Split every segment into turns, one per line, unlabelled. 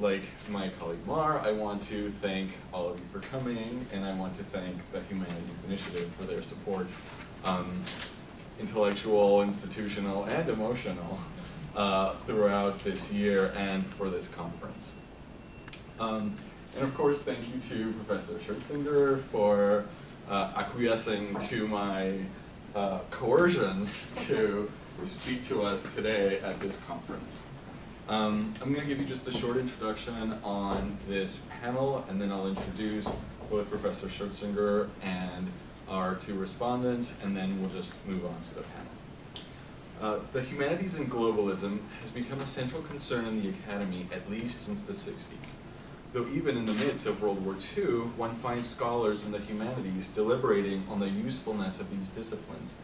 like my colleague Mar, I want to thank all of you for coming, and I want to thank the Humanities Initiative for their support, um, intellectual, institutional, and emotional, uh, throughout this year and for this conference. Um, and of course, thank you to Professor Scherzinger for uh, acquiescing to my uh, coercion to speak to us today at this conference. Um, I'm going to give you just a short introduction on this panel, and then I'll introduce both Professor Scherzinger and our two respondents, and then we'll just move on to the panel. Uh, the humanities and globalism has become a central concern in the academy at least since the 60s. Though even in the midst of World War II, one finds scholars in the humanities deliberating on the usefulness of these disciplines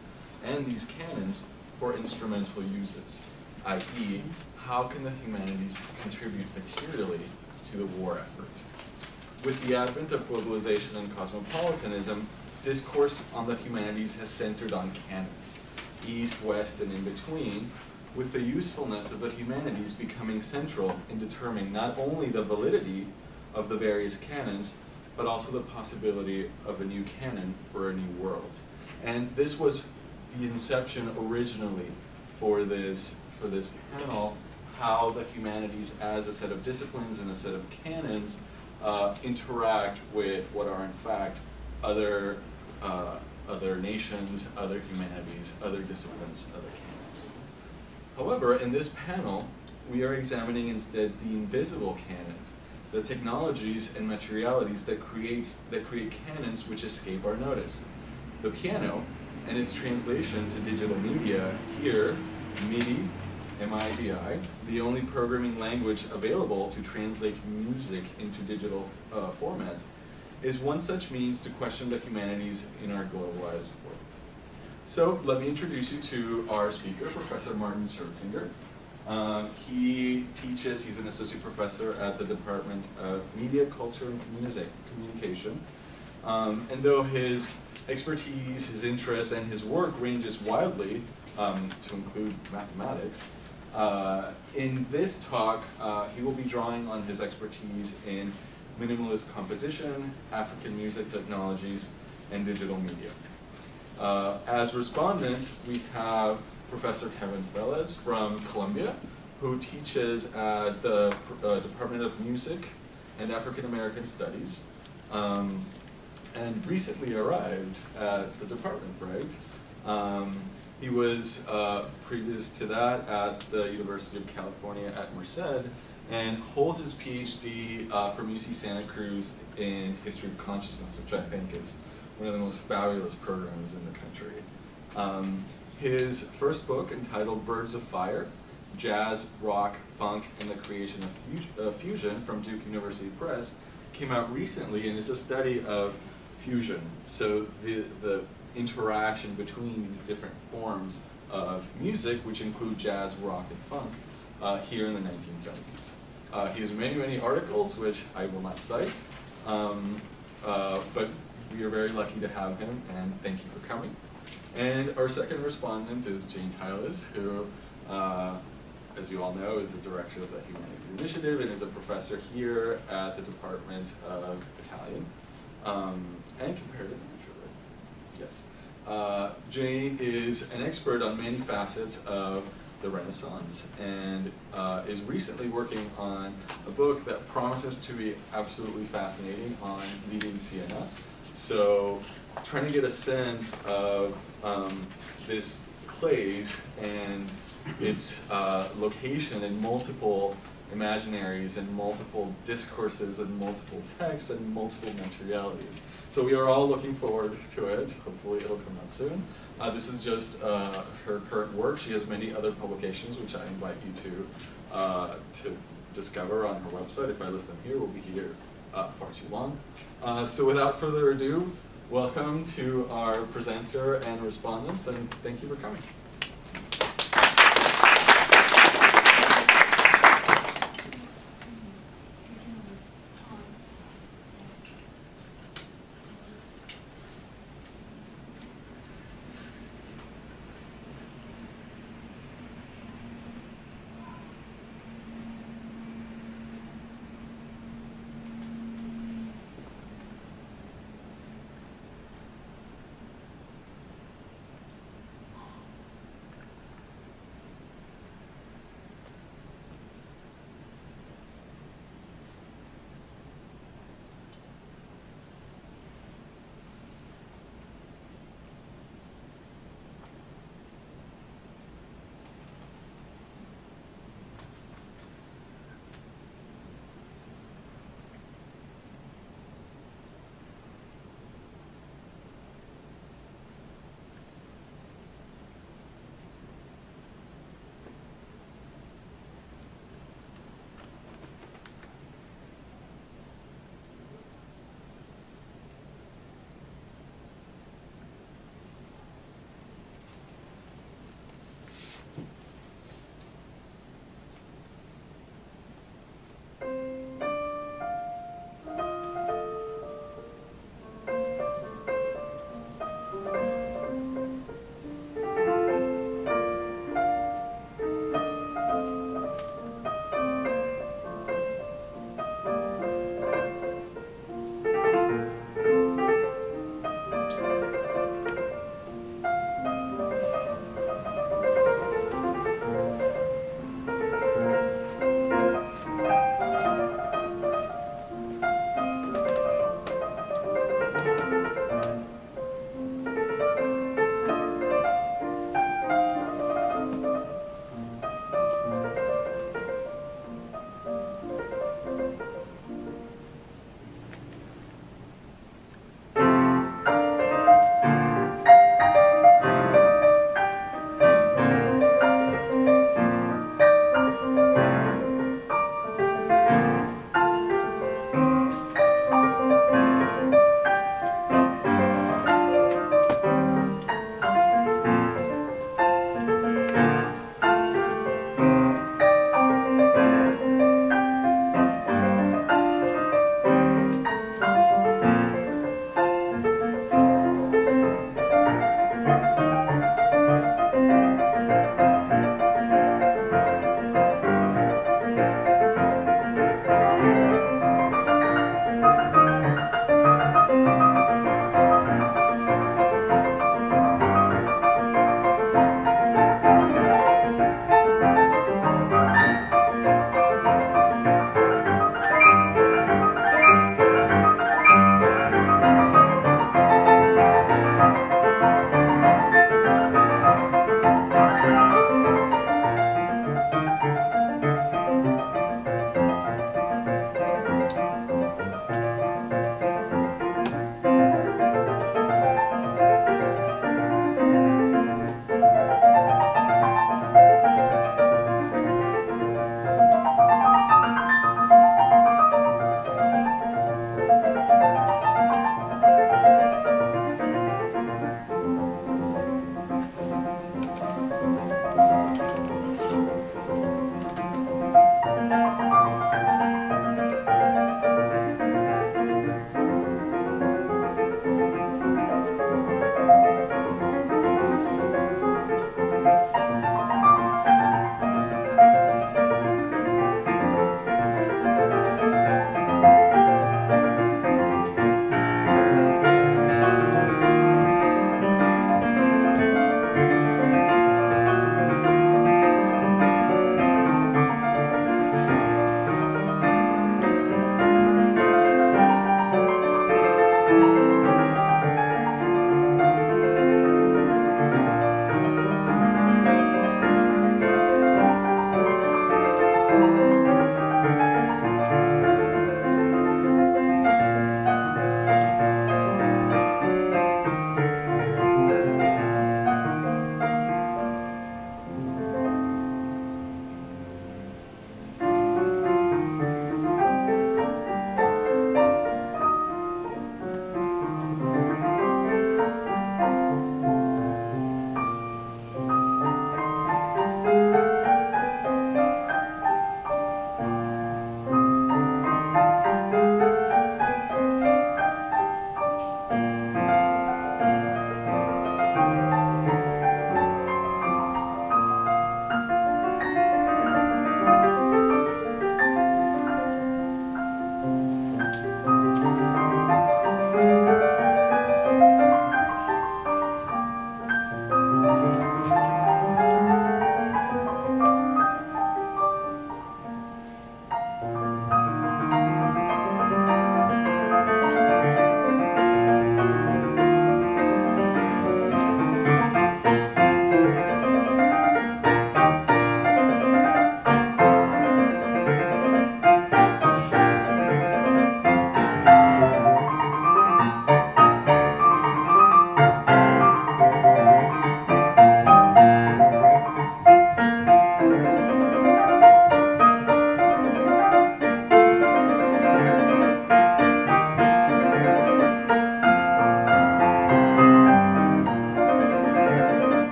and these canons for instrumental uses, i.e., how can the humanities contribute materially to the war effort? With the advent of globalization and cosmopolitanism, discourse on the humanities has centered on canons, east, west, and in between, with the usefulness of the humanities becoming central in determining not only the validity of the various canons, but also the possibility of a new canon for a new world. And this was the inception originally for this, for this panel, how the humanities as a set of disciplines and a set of canons uh, interact with what are in fact other, uh, other nations, other humanities, other disciplines, other canons. However, in this panel, we are examining instead the invisible canons, the technologies and materialities that, creates, that create canons which escape our notice. The piano and its translation to digital media here, MIDI MIDI, the only programming language available to translate music into digital uh, formats, is one such means to question the humanities in our globalized world. So let me introduce you to our speaker, Professor Martin Scherzinger. Um, he teaches, he's an associate professor at the Department of Media, Culture, and Communication. Um, and though his expertise, his interests, and his work ranges wildly, um, to include mathematics, uh, in this talk, uh, he will be drawing on his expertise in minimalist composition, African music technologies, and digital media. Uh, as respondents, we have Professor Kevin Fellezs from Columbia, who teaches at the uh, Department of Music and African American Studies, um, and recently arrived at the department, right? Um, he was uh, previous to that at the University of California at Merced and holds his PhD uh, from UC Santa Cruz in History of Consciousness, which I think is one of the most fabulous programs in the country. Um, his first book, entitled Birds of Fire, Jazz, Rock, Funk, and the Creation of Fusion, uh, Fusion from Duke University Press, came out recently and is a study of fusion. So the, the interaction between these different forms of music, which include jazz, rock, and funk, uh, here in the 1970s. Uh, he has many, many articles, which I will not cite, um, uh, but we are very lucky to have him, and thank you for coming. And our second respondent is Jane Tylus, who, uh, as you all know, is the director of the Humanities Initiative and is a professor here at the Department of Italian um, and Comparative. Uh, Jane is an expert on many facets of the Renaissance and uh, is recently working on a book that promises to be absolutely fascinating on leaving Siena. So trying to get a sense of um, this place and its uh, location in multiple imaginaries and multiple discourses and multiple texts and multiple materialities. So we are all looking forward to it. Hopefully it'll come out soon. Uh, this is just uh, her current work. She has many other publications, which I invite you to uh, to discover on her website. If I list them here, we'll be here uh, far too long. Uh, so without further ado, welcome to our presenter and respondents, and thank you for coming.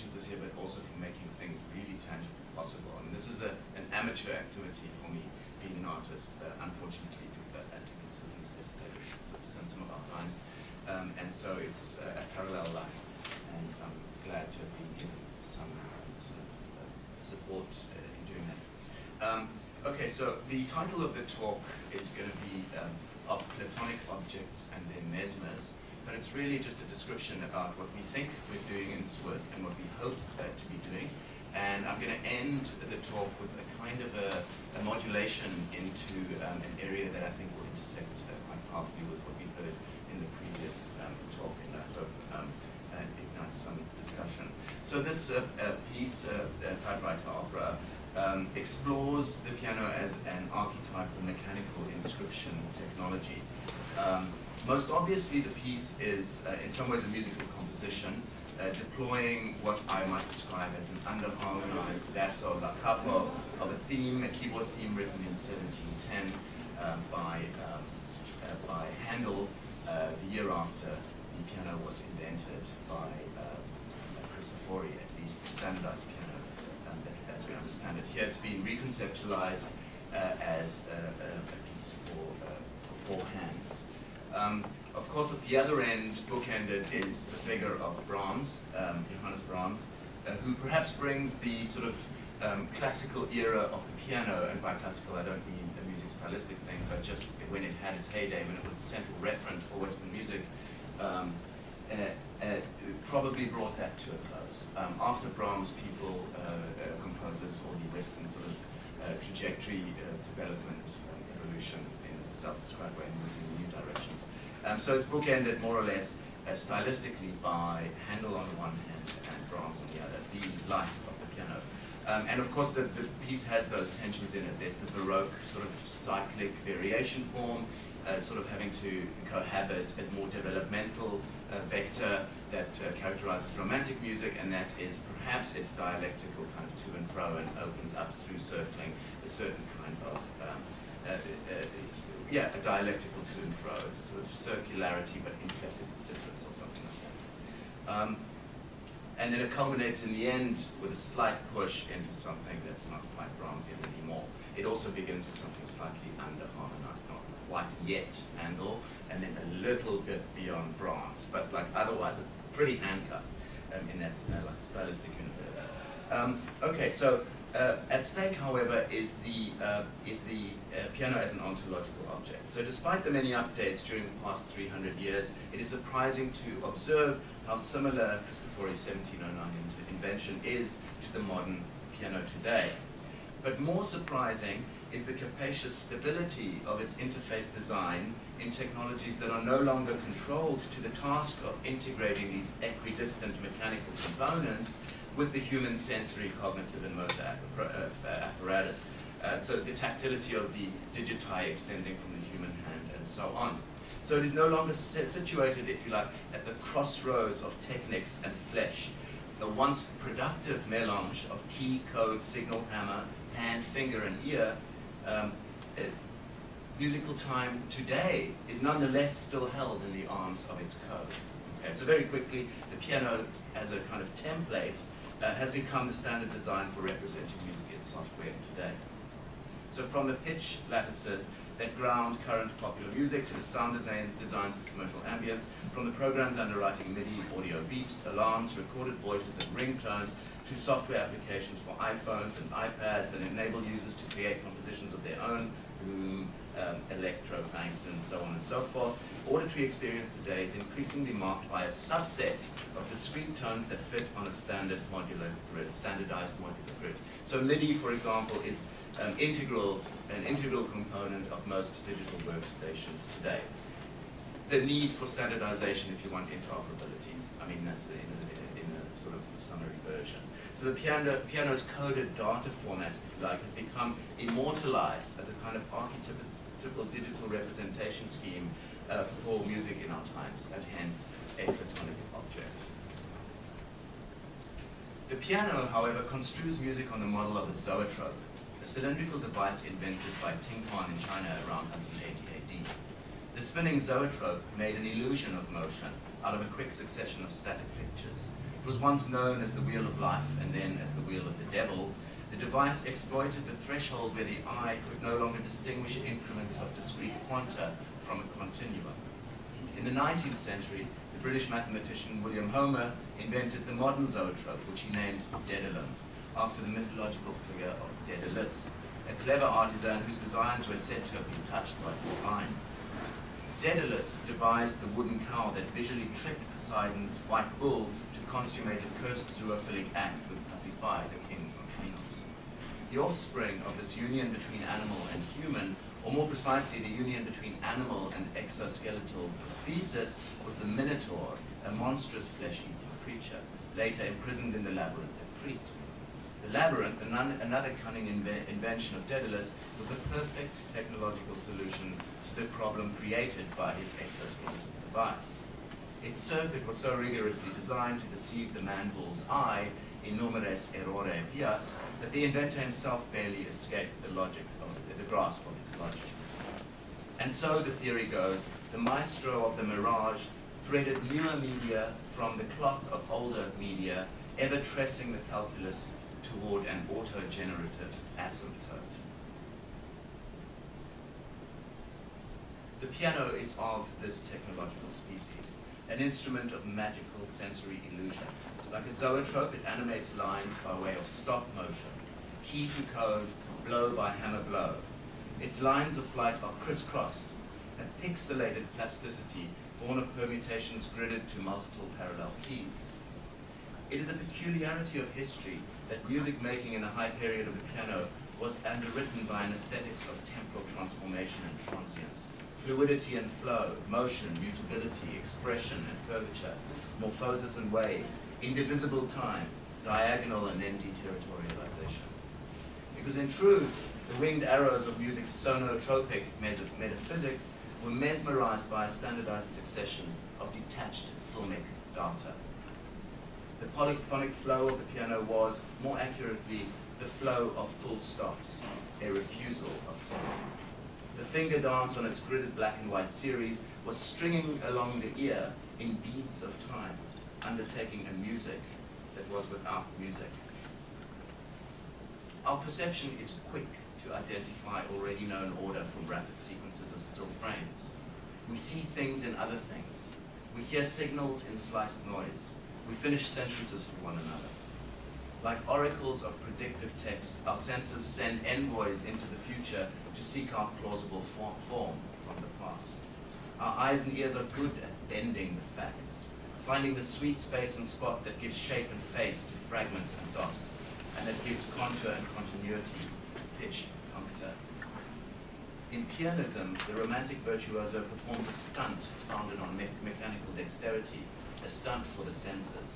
Contributions this year, but also for making things really tangible possible. And this is a, an amateur activity for me, being an artist, unfortunately, to, uh, to consider this a sort of symptom of our times. Um, and so it's a parallel line, and I'm glad to have been given some sort of support in doing that. Um, Okay, so the title of the talk is going to be um, of platonic objects and their mesmers, but it's really just a description about what we think we're doing in this work and what we hope uh, to be doing. And I'm going to end the talk with a kind of a, a modulation into um, an area that I think will intersect uh, quite powerfully with what we heard in the previous um, talk, and I hope um, uh, ignites some discussion. So this uh, piece, uh, typewriter opera, um, explores the piano as an archetypal mechanical inscription technology. Um, most obviously, the piece is, uh, in some ways, a musical composition, uh, deploying what I might describe as an underharmonized verso da capo of a theme, a keyboard theme written in 1710 um, by, um, uh, by Handel, uh, the year after the piano was invented by uh, Cristofori, at least the standardized piano as we understand it. Here it's been reconceptualized uh, as a, a, piece for, uh, for four hands. Um, of course, at the other end, bookended, is the figure of Brahms, um, Johannes Brahms, uh, who perhaps brings the sort of um, classical era of the piano, and by classical I don't mean a music stylistic thing, but just when it had its heyday, when it was the central referent for Western music, um, uh, uh, probably brought that to a close. Um, after Brahms, people, uh, composers, or the Western sort of trajectory development um, evolution in its self-described way, in. Um, so it's bookended more or less stylistically by Handel on the one hand and Brahms on the other, the life of the piano. Um, and of course, the, the, piece has those tensions in it. There's the Baroque sort of cyclic variation form, uh, sort of having to cohabit a more developmental uh, vector that uh, characterizes romantic music, and that is perhaps its dialectical kind of to and fro and opens up through circling a certain kind of, um, uh, uh, yeah, a dialectical to and fro. It's a sort of circularity but inflected difference or something like that. Um, and then it culminates in the end with a slight push into something that's not quite Brahmsian anymore. It also begins with something slightly under harmonized, not quite yet Handel, and then a little bit beyond Brahms, but like otherwise it's pretty handcuffed um, in that stylistic universe. Um, okay, so uh, at stake, however, is the, uh, is the uh, piano as an ontological object. So despite the many updates during the past 300 years, it is surprising to observe how similar Cristofori's 1709 invention is to the modern piano today. But more surprising is the capacious stability of its interface design in technologies that are no longer controlled to the task of integrating these equidistant mechanical components with the human sensory, cognitive, and motor uh, apparatus. Uh, so the tactility of the digiti extending from the human hand and so on. So it is no longer situated, if you like, at the crossroads of technics and flesh. The once productive melange of key, code, signal, hammer, hand, finger, and ear um, uh, musical time today is nonetheless still held in the arms of its code. Okay, so very quickly, the piano as a kind of template uh, has become the standard design for representing music in software today. So from the pitch lattices that ground current popular music to the sound design designs of commercial ambience, from the programs underwriting MIDI audio beeps, alarms, recorded voices, and ringtones, to software applications for iPhones and iPads that enable users to create compositions of their own, um, electro, and so on and so forth. Auditory experience today is increasingly marked by a subset of discrete tones that fit on a standard modular grid, standardized modular grid. So MIDI, for example, is um, integral, an integral component of most digital workstations today. The need for standardization if you want interoperability, I mean, that's in a, in a sort of summary version. So the piano, piano's coded data format, if you like, has become immortalized as a kind of archetypical digital representation scheme uh, for music in our times, and hence a platonic object. The piano, however, construes music on the model of a zoetrope, a cylindrical device invented by Ting Huan in China around 180 AD. The spinning zoetrope made an illusion of motion out of a quick succession of static pictures. It was once known as the Wheel of Life and then as the Wheel of the Devil. The device exploited the threshold where the eye could no longer distinguish increments of discrete quanta from a continuum. In the 19th century, the British mathematician William Horner invented the modern zoetrope, which he named Daedalus, after the mythological figure of Daedalus, a clever artisan whose designs were said to have been touched by divine. Daedalus devised the wooden cow that visually tricked Poseidon's white bull to consummate a cursed zoophilic act with Pasiphae, the king of Minos. The offspring of this union between animal and human, or more precisely the union between animal and exoskeletal prosthesis, was the Minotaur, a monstrous flesh-eating creature, later imprisoned in the labyrinth of Crete. The labyrinth, another cunning inve invention of Daedalus, was the perfect technological solution to the problem created by his exoskeletal device. Its circuit was so rigorously designed to deceive the man-bull's eye, in numeres errore pias, that the inventor himself barely escaped the logic of the grasp of its logic. And so, the theory goes, the maestro of the mirage threaded newer media from the cloth of older media, ever tracing the calculus toward an autogenerative asymptote. The piano is of this technological species, an instrument of magical sensory illusion. Like a zoetrope, it animates lines by way of stop motion, key to code, blow by hammer blow. Its lines of flight are crisscrossed, a pixelated plasticity born of permutations gridded to multiple parallel keys. It is a peculiarity of history that music making in the high period of the piano was underwritten by an aesthetics of temporal transformation and transience, fluidity and flow, motion, mutability, expression and curvature, morphosis and wave, indivisible time, diagonal and then deterritorialization. Because in truth, the winged arrows of music's sonotropic metaphysics were mesmerized by a standardized succession of detached filmic data. The polyphonic flow of the piano was, more accurately, the flow of full stops, a refusal of time. The finger dance on its gridded black and white series was stringing along the ear in beats of time, undertaking a music that was without music. Our perception is quick to identify already known order from rapid sequences of still frames. We see things in other things. We hear signals in sliced noise. We finish sentences for one another. Like oracles of predictive text, our senses send envoys into the future to seek out plausible form from the past. Our eyes and ears are good at bending the facts, finding the sweet space and spot that gives shape and face to fragments and dots, and that gives contour and continuity to pitch and functor. In pianism, the romantic virtuoso performs a stunt founded on me mechanical dexterity a stunt for the senses.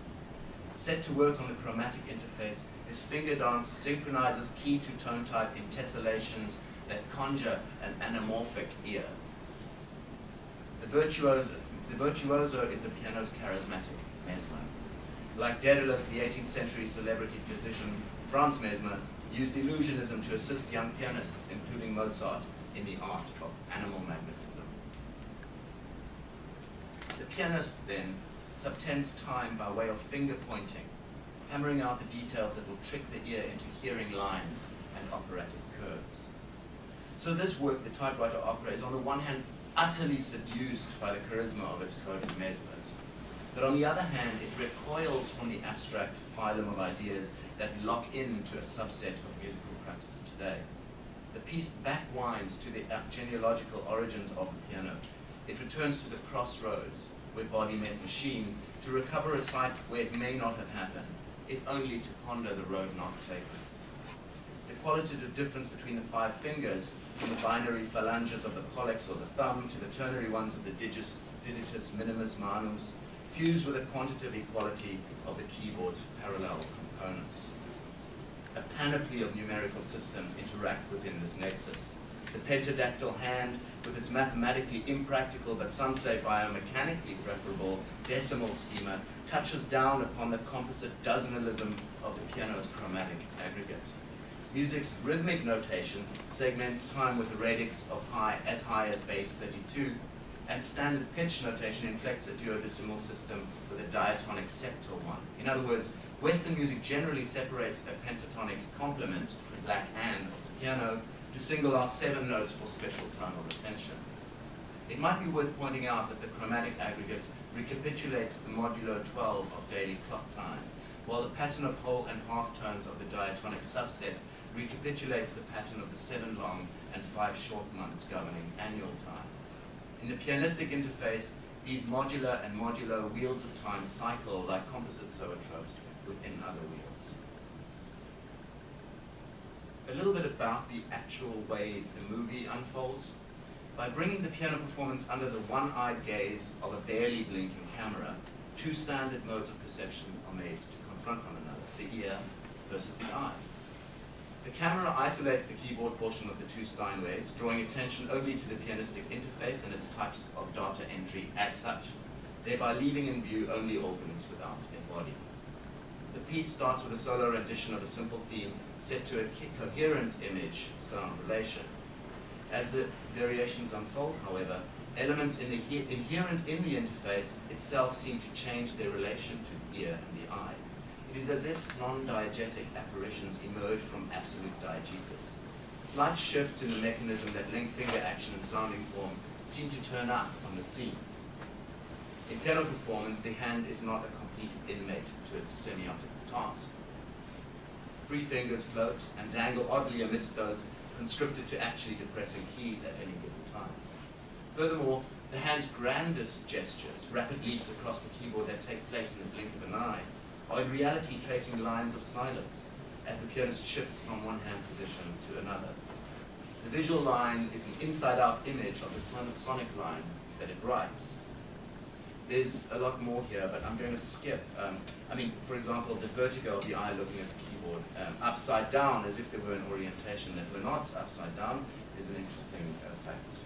Set to work on the chromatic interface, his finger dance synchronizes key to tone type in tessellations that conjure an anamorphic ear. The virtuoso, the virtuoso is the piano's charismatic mesmer. Like Daedalus, the 18th century celebrity physician Franz Mesmer used illusionism to assist young pianists, including Mozart, in the art of animal magnetism. The pianist, then, subtends time by way of finger pointing, hammering out the details that will trick the ear into hearing lines and operatic curves. So this work, the typewriter opera, is on the one hand utterly seduced by the charisma of its coded mesmers, but on the other hand, it recoils from the abstract phylum of ideas that lock into a subset of musical praxis today. The piece backwinds to the genealogical origins of the piano. It returns to the crossroads with body met machine to recover a site where it may not have happened, if only to ponder the road not taken. The qualitative difference between the five fingers, from the binary phalanges of the pollex or the thumb to the ternary ones of the digis, digitus minimus manus, fused with the quantitative equality of the keyboard's parallel components. A panoply of numerical systems interact within this nexus, the pentadactyl hand with its mathematically impractical but some say biomechanically preferable decimal schema touches down upon the composite dozenalism of the piano's chromatic aggregate. Music's rhythmic notation segments time with the radix of high as high as base 32, and standard pitch notation inflects a duodecimal system with a diatonic septal one. In other words, Western music generally separates a pentatonic complement, black hand of the piano, to single out seven notes for special tonal retention. It might be worth pointing out that the chromatic aggregate recapitulates the modulo 12 of daily clock time, while the pattern of whole and half tones of the diatonic subset recapitulates the pattern of the seven long and five short months governing annual time. In the pianistic interface, these modular and modulo wheels of time cycle like composite zoetropes within other wheels. A little bit about the actual way the movie unfolds. By bringing the piano performance under the one-eyed gaze of a barely blinking camera, two standard modes of perception are made to confront one another, the ear versus the eye. The camera isolates the keyboard portion of the two Steinways, drawing attention only to the pianistic interface and its types of data entry as such, thereby leaving in view only organs without body. The piece starts with a solo rendition of a simple theme set to a coherent image-sound relation. As the variations unfold, however, elements in inherent in the interface itself seem to change their relation to the ear and the eye. It is as if non-diegetic apparitions emerge from absolute diegesis. Slight shifts in the mechanism that link finger action and sounding form seem to turn up on the scene. In piano performance, the hand is not a complete inmate to its semiotic task. Free fingers float and dangle oddly amidst those conscripted to actually depressing keys at any given time. Furthermore, the hand's grandest gestures, rapid leaps across the keyboard that take place in the blink of an eye, are in reality tracing lines of silence as the pianist shifts from one hand position to another. The visual line is an inside-out image of the sonic line that it writes. There's a lot more here, but I'm going to skip. Um, I mean, for example, the vertigo of the eye looking at the keyboard um, upside down as if there were an orientation that were not upside down is an interesting uh, fact.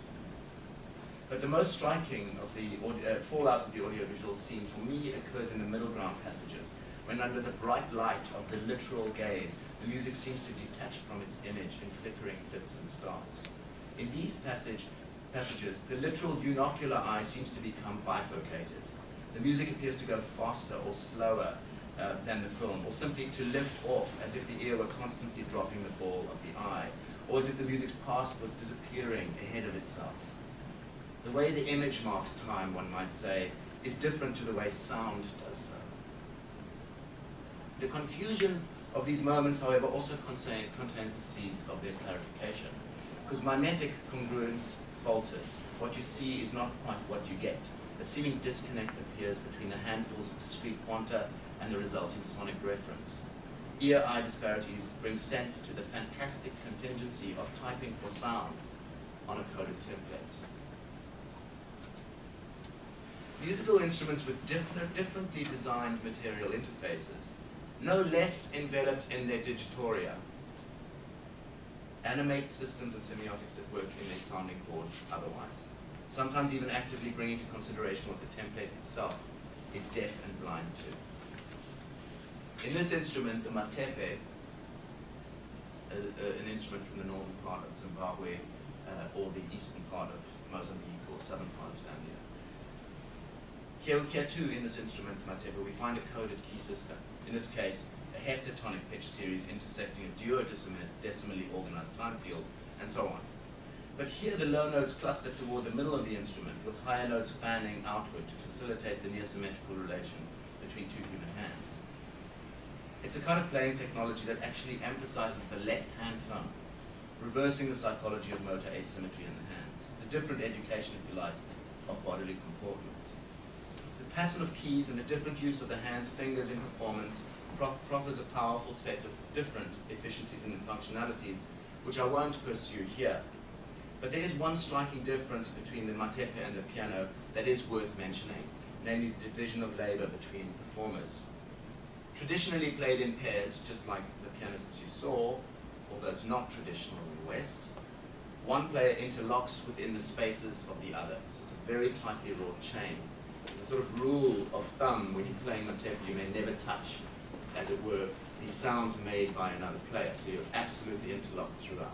But the most striking of the uh, fallout of the audiovisual scene for me occurs in the middle ground passages when under the bright light of the literal gaze, the music seems to detach from its image in flickering fits and starts. In these passage, passages, the literal unocular eye seems to become bifurcated. The music appears to go faster or slower uh, than the film, or simply to lift off as if the ear were constantly dropping the ball of the eye, or as if the music's past was disappearing ahead of itself. The way the image marks time, one might say, is different to the way sound does so. The confusion of these moments, however, also contain, contains the seeds of their clarification. Because mimetic congruence falters. What you see is not quite what you get. A seeming disconnect appears between the handfuls of discrete quanta and the resulting sonic reference. Ear-eye disparities bring sense to the fantastic contingency of typing for sound on a coded template. Musical instruments with different, differently designed material interfaces no less enveloped in their digitoria. Animate systems and semiotics at work in their sounding boards otherwise. Sometimes even actively bring into consideration what the template itself is deaf and blind to. In this instrument, the matepe, a, a, an instrument from the northern part of Zimbabwe uh, or the eastern part of Mozambique or southern part of Zambia. Here, here too, in this instrument, matepe, we find a coded key system in this case, a heptatonic pitch series intersecting a duodecimally organized time field, and so on. But here the low notes cluster toward the middle of the instrument, with higher notes fanning outward to facilitate the near-symmetrical relation between two human hands. It's a kind of playing technology that actually emphasizes the left-hand thumb, reversing the psychology of motor asymmetry in the hands. It's a different education, if you like, of bodily comportment The pattern of keys and the different use of the hands, fingers in performance proffers a powerful set of different efficiencies and functionalities, which I won't pursue here. But there is one striking difference between the matepe and the piano that is worth mentioning, namely the division of labor between performers. Traditionally played in pairs, just like the pianists you saw, although it's not traditional in the West, one player interlocks within the spaces of the other. So it's a very tightly wrought chain It's a sort of rule of thumb when you're playing matepe, you may never touch, as it were, the sounds made by another player. So you're absolutely interlocked throughout.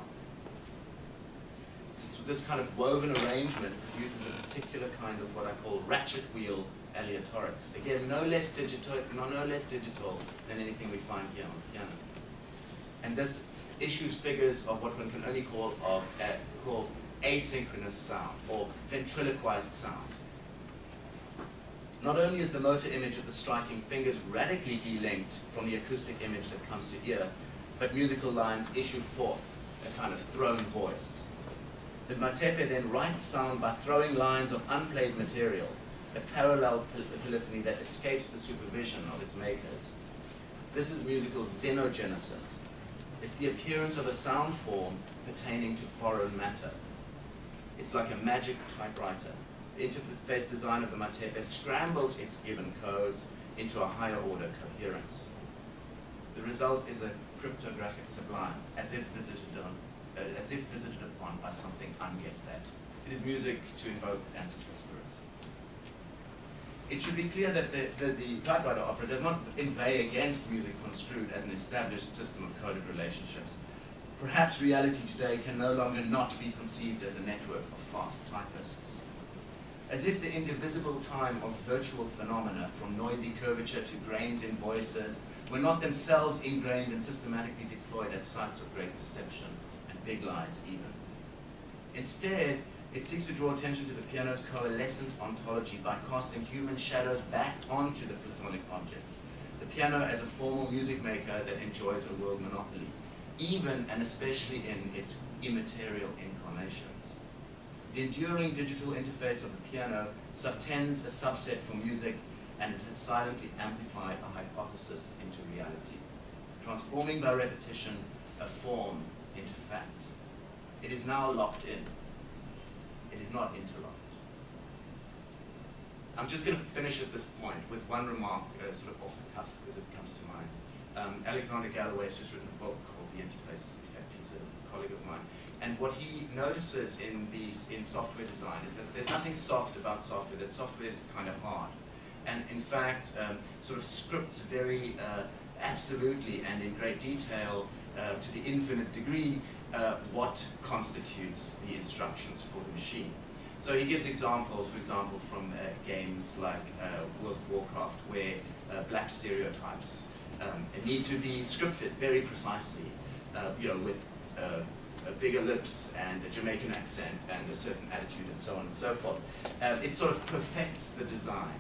this kind of woven arrangement produces a particular kind of what I call ratchet wheel aleatorics. Again, no less digital, no, no less digital than anything we find here on the piano. And this issues figures of what one can only call of uh, call asynchronous sound or ventriloquized sound. Not only is the motor image of the striking fingers radically delinked from the acoustic image that comes to ear, but musical lines issue forth a kind of thrown voice. The Matepe then writes sound by throwing lines of unplayed material, a parallel polyphony that escapes the supervision of its makers. This is musical xenogenesis. It's the appearance of a sound form pertaining to foreign matter. It's like a magic typewriter. Interface design of the Matepe scrambles its given codes into a higher order coherence. The result is a cryptographic sublime, as if visited on, uh, as if visited upon by something unguessed at. It is music to invoke ancestral spirits. It should be clear that the, the, the typewriter opera does not inveigh against music construed as an established system of coded relationships. Perhaps reality today can no longer not be conceived as a network of fast typists. As if the indivisible time of virtual phenomena, from noisy curvature to grains in voices, were not themselves ingrained and systematically deployed as sites of great deception and big lies even. Instead, it seeks to draw attention to the piano's coalescent ontology by casting human shadows back onto the platonic object. The piano as a formal music maker that enjoys a world monopoly, even and especially in its immaterial incarnations. The enduring digital interface of the piano subtends a subset for music and it has silently amplified a hypothesis into reality, transforming by repetition a form into fact. It is now locked in, it is not interlocked. I'm just going to finish at this point with one remark, uh, sort of off the cuff, because it comes to mind. Um, Alexander Galloway has just written a book called The Interface Effect. He's a colleague of mine. And what he notices in these in software design is that there's nothing soft about software, that software is kind of hard. And in fact, um, sort of scripts very uh, absolutely and in great detail uh, to the infinite degree uh, what constitutes the instructions for the machine. So he gives examples, for example, from uh, games like uh, World of Warcraft, where uh, black stereotypes um, need to be scripted very precisely, you know, with bigger lips and a Jamaican accent and a certain attitude and so on and so forth. Um, it sort of perfects the design.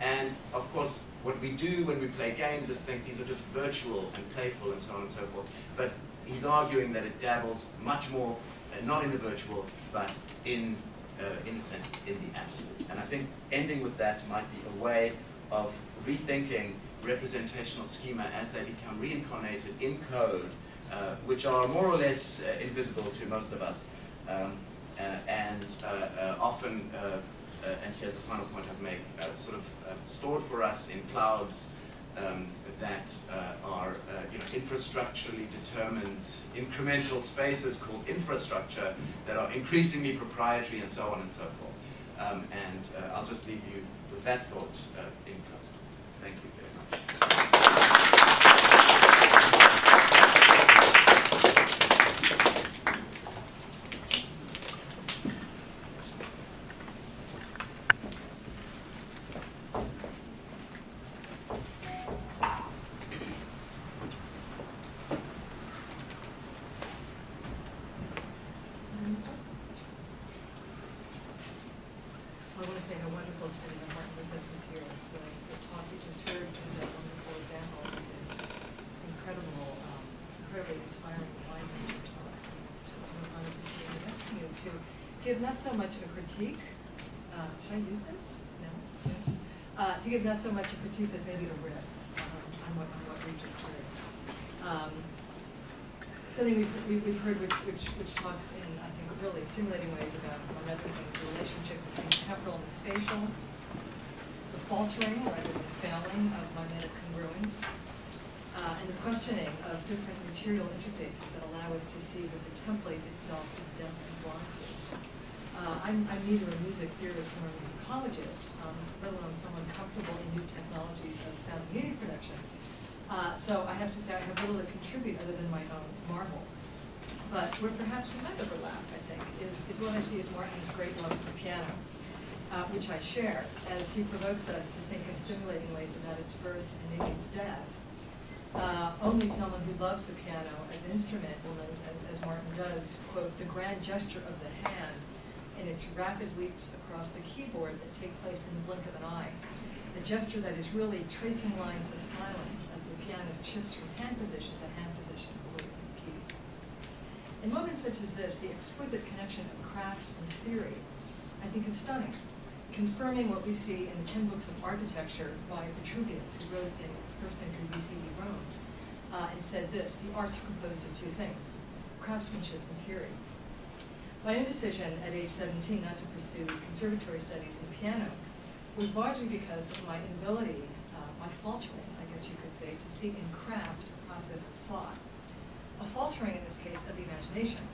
And of course, what we do when we play games is think these are just virtual and playful and so on and so forth. But he's arguing that it dabbles much more, uh, not in the virtual, but in, uh, in a sense, in the absolute. And I think ending with that might be a way of rethinking representational schema as they become reincarnated in code, uh, which are more or less uh, invisible to most of us, um, uh, and uh, often and here's the final point I've made, sort of uh, stored for us in clouds um, that are you know, infrastructurally determined incremental spaces called infrastructure that are increasingly proprietary and so on and so forth. Um, and I'll just leave you with that thought in closing. Thank you
so much of a critique. Uh, should I use this? No? Yes. Uh, to give not so much a critique as maybe a riff um, on, what, on what we just heard. Um, something we've, we've heard which, which, which talks in, I think, really stimulating ways about, among other things, the relationship between the temporal and the spatial, the faltering rather than failing of mimetic congruence, uh, and the questioning of different material interfaces that allow us to see that the template itself is definitely wanted. Uh, I'm, I'm neither a music theorist nor a musicologist, um, let alone someone comfortable in new technologies of sound media production. Uh, so I have to say I have little to contribute other than my own marvel But where perhaps we might overlap, I think, is, is what I see as Martin's great love for the piano, uh, which I share, as he provokes us to think in stimulating ways about its birth and maybe its death. Uh, only someone who loves the piano as an instrument will note, as, as Martin does, quote, the grand gesture of the hand in its rapid leaps across the keyboard that take place in the blink of an eye. The gesture that is really tracing lines of silence as the pianist shifts from hand position to hand position away from the keys. In moments such as this, the exquisite connection of craft and theory, I think, is stunning, confirming what we see in the ten books of architecture by Vitruvius, who wrote in first century BCE Rome, uh, and said this, the arts are composed of two things, craftsmanship and theory. My own decision at age 17 not to pursue conservatory studies in piano was largely because of my inability, uh, my faltering, I guess you could say, to see in craft a process of thought. A faltering, in this case, of the imagination,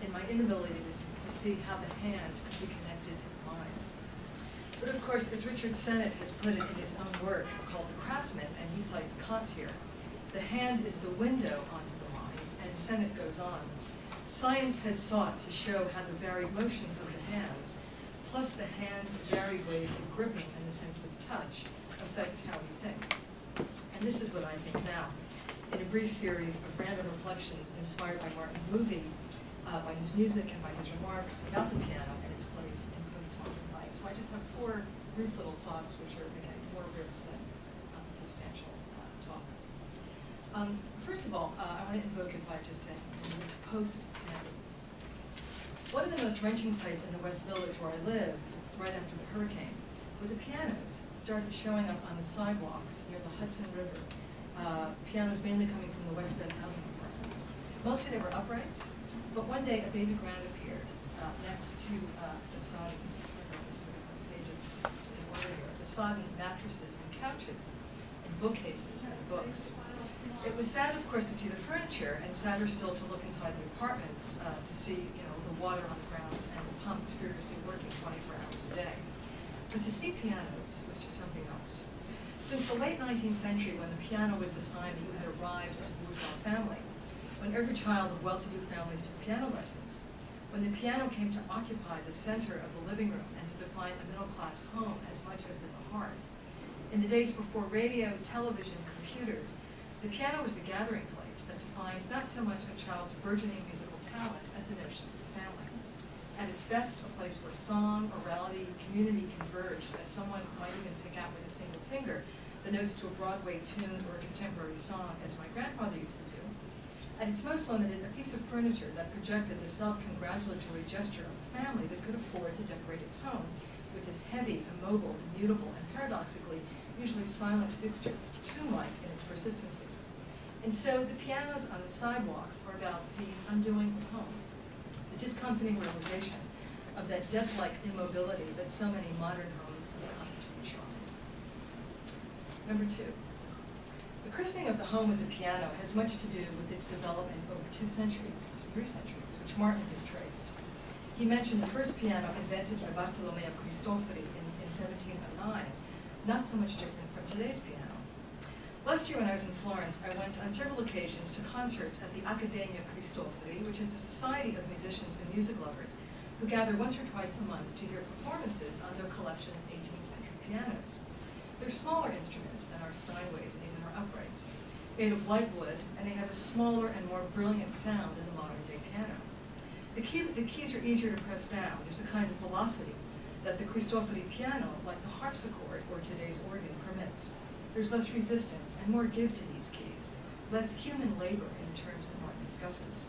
in my inability to, to see how the hand could be connected to the mind. But of course, as Richard Sennett has put it in his own work called The Craftsman, and he cites Kant here, the hand is the window onto the mind, and Sennett goes on. Science has sought to show how the varied motions of the hands, plus the hand's varied ways of gripping and the sense of touch, affect how we think. And this is what I think now. In a brief series of random reflections inspired by Martin's movie, uh, by his music and by his remarks about the piano and its place in postmodern life. So I just have four brief little thoughts, which are, again, more riffs than uh, substantial uh, talk. Um, first of all, uh, I want to invoke Advaita it's post-Sandy. One of the most wrenching sights in the West Village where I live, right after the hurricane, were the pianos started showing up on the sidewalks near the Hudson River. Uh, pianos mainly coming from the Westbeth housing apartments. Mostly they were uprights, but one day a baby grand appeared uh, next to uh, the sodden, pages in the sodden mattresses and couches and bookcases and books. It was sad, of course, to see the furniture, and sadder still to look inside the apartments uh, to see, you know, the water on the ground and the pumps furiously working 24 hours a day. But to see pianos was just something else. Since the late 19th century, when the piano was the sign that you had arrived as a bourgeois family, when every child of well-to-do families took piano lessons, when the piano came to occupy the center of the living room and to define a middle-class home as much as did the hearth, in the days before radio, television, computers, the piano was the gathering place that defines not so much a child's burgeoning musical talent as the notion of the family. At its best, a place where song, orality, community converged, as someone might even pick out with a single finger the notes to a Broadway tune or a contemporary song, as my grandfather used to do. At its most limited, a piece of furniture that projected the self-congratulatory gesture of a family that could afford to decorate its home with this heavy, immobile, immutable, and paradoxically, usually silent fixture, tomb-like in its persistency. And so the pianos on the sidewalks are about the undoing of home, the discomforting realization of that death-like immobility that so many modern homes have come to enshrine. Number two, the christening of the home with the piano has much to do with its development over two centuries, three centuries, which Martin has traced. He mentioned the first piano invented by Bartolomeo Cristofori in, in 1709, not so much different from today's piano. Last year when I was in Florence, I went on several occasions to concerts at the Accademia Cristofori, which is a society of musicians and music lovers who gather once or twice a month to hear performances on their collection of 18th century pianos. They're smaller instruments than our Steinways and even our uprights, made of light wood, and they have a smaller and more brilliant sound than the modern day piano. The, key, the keys are easier to press down. There's a kind of velocity that the Cristofori piano, like the harpsichord or today's organ, permits. There's less resistance and more give to these keys, less human labor in terms that Martin discusses.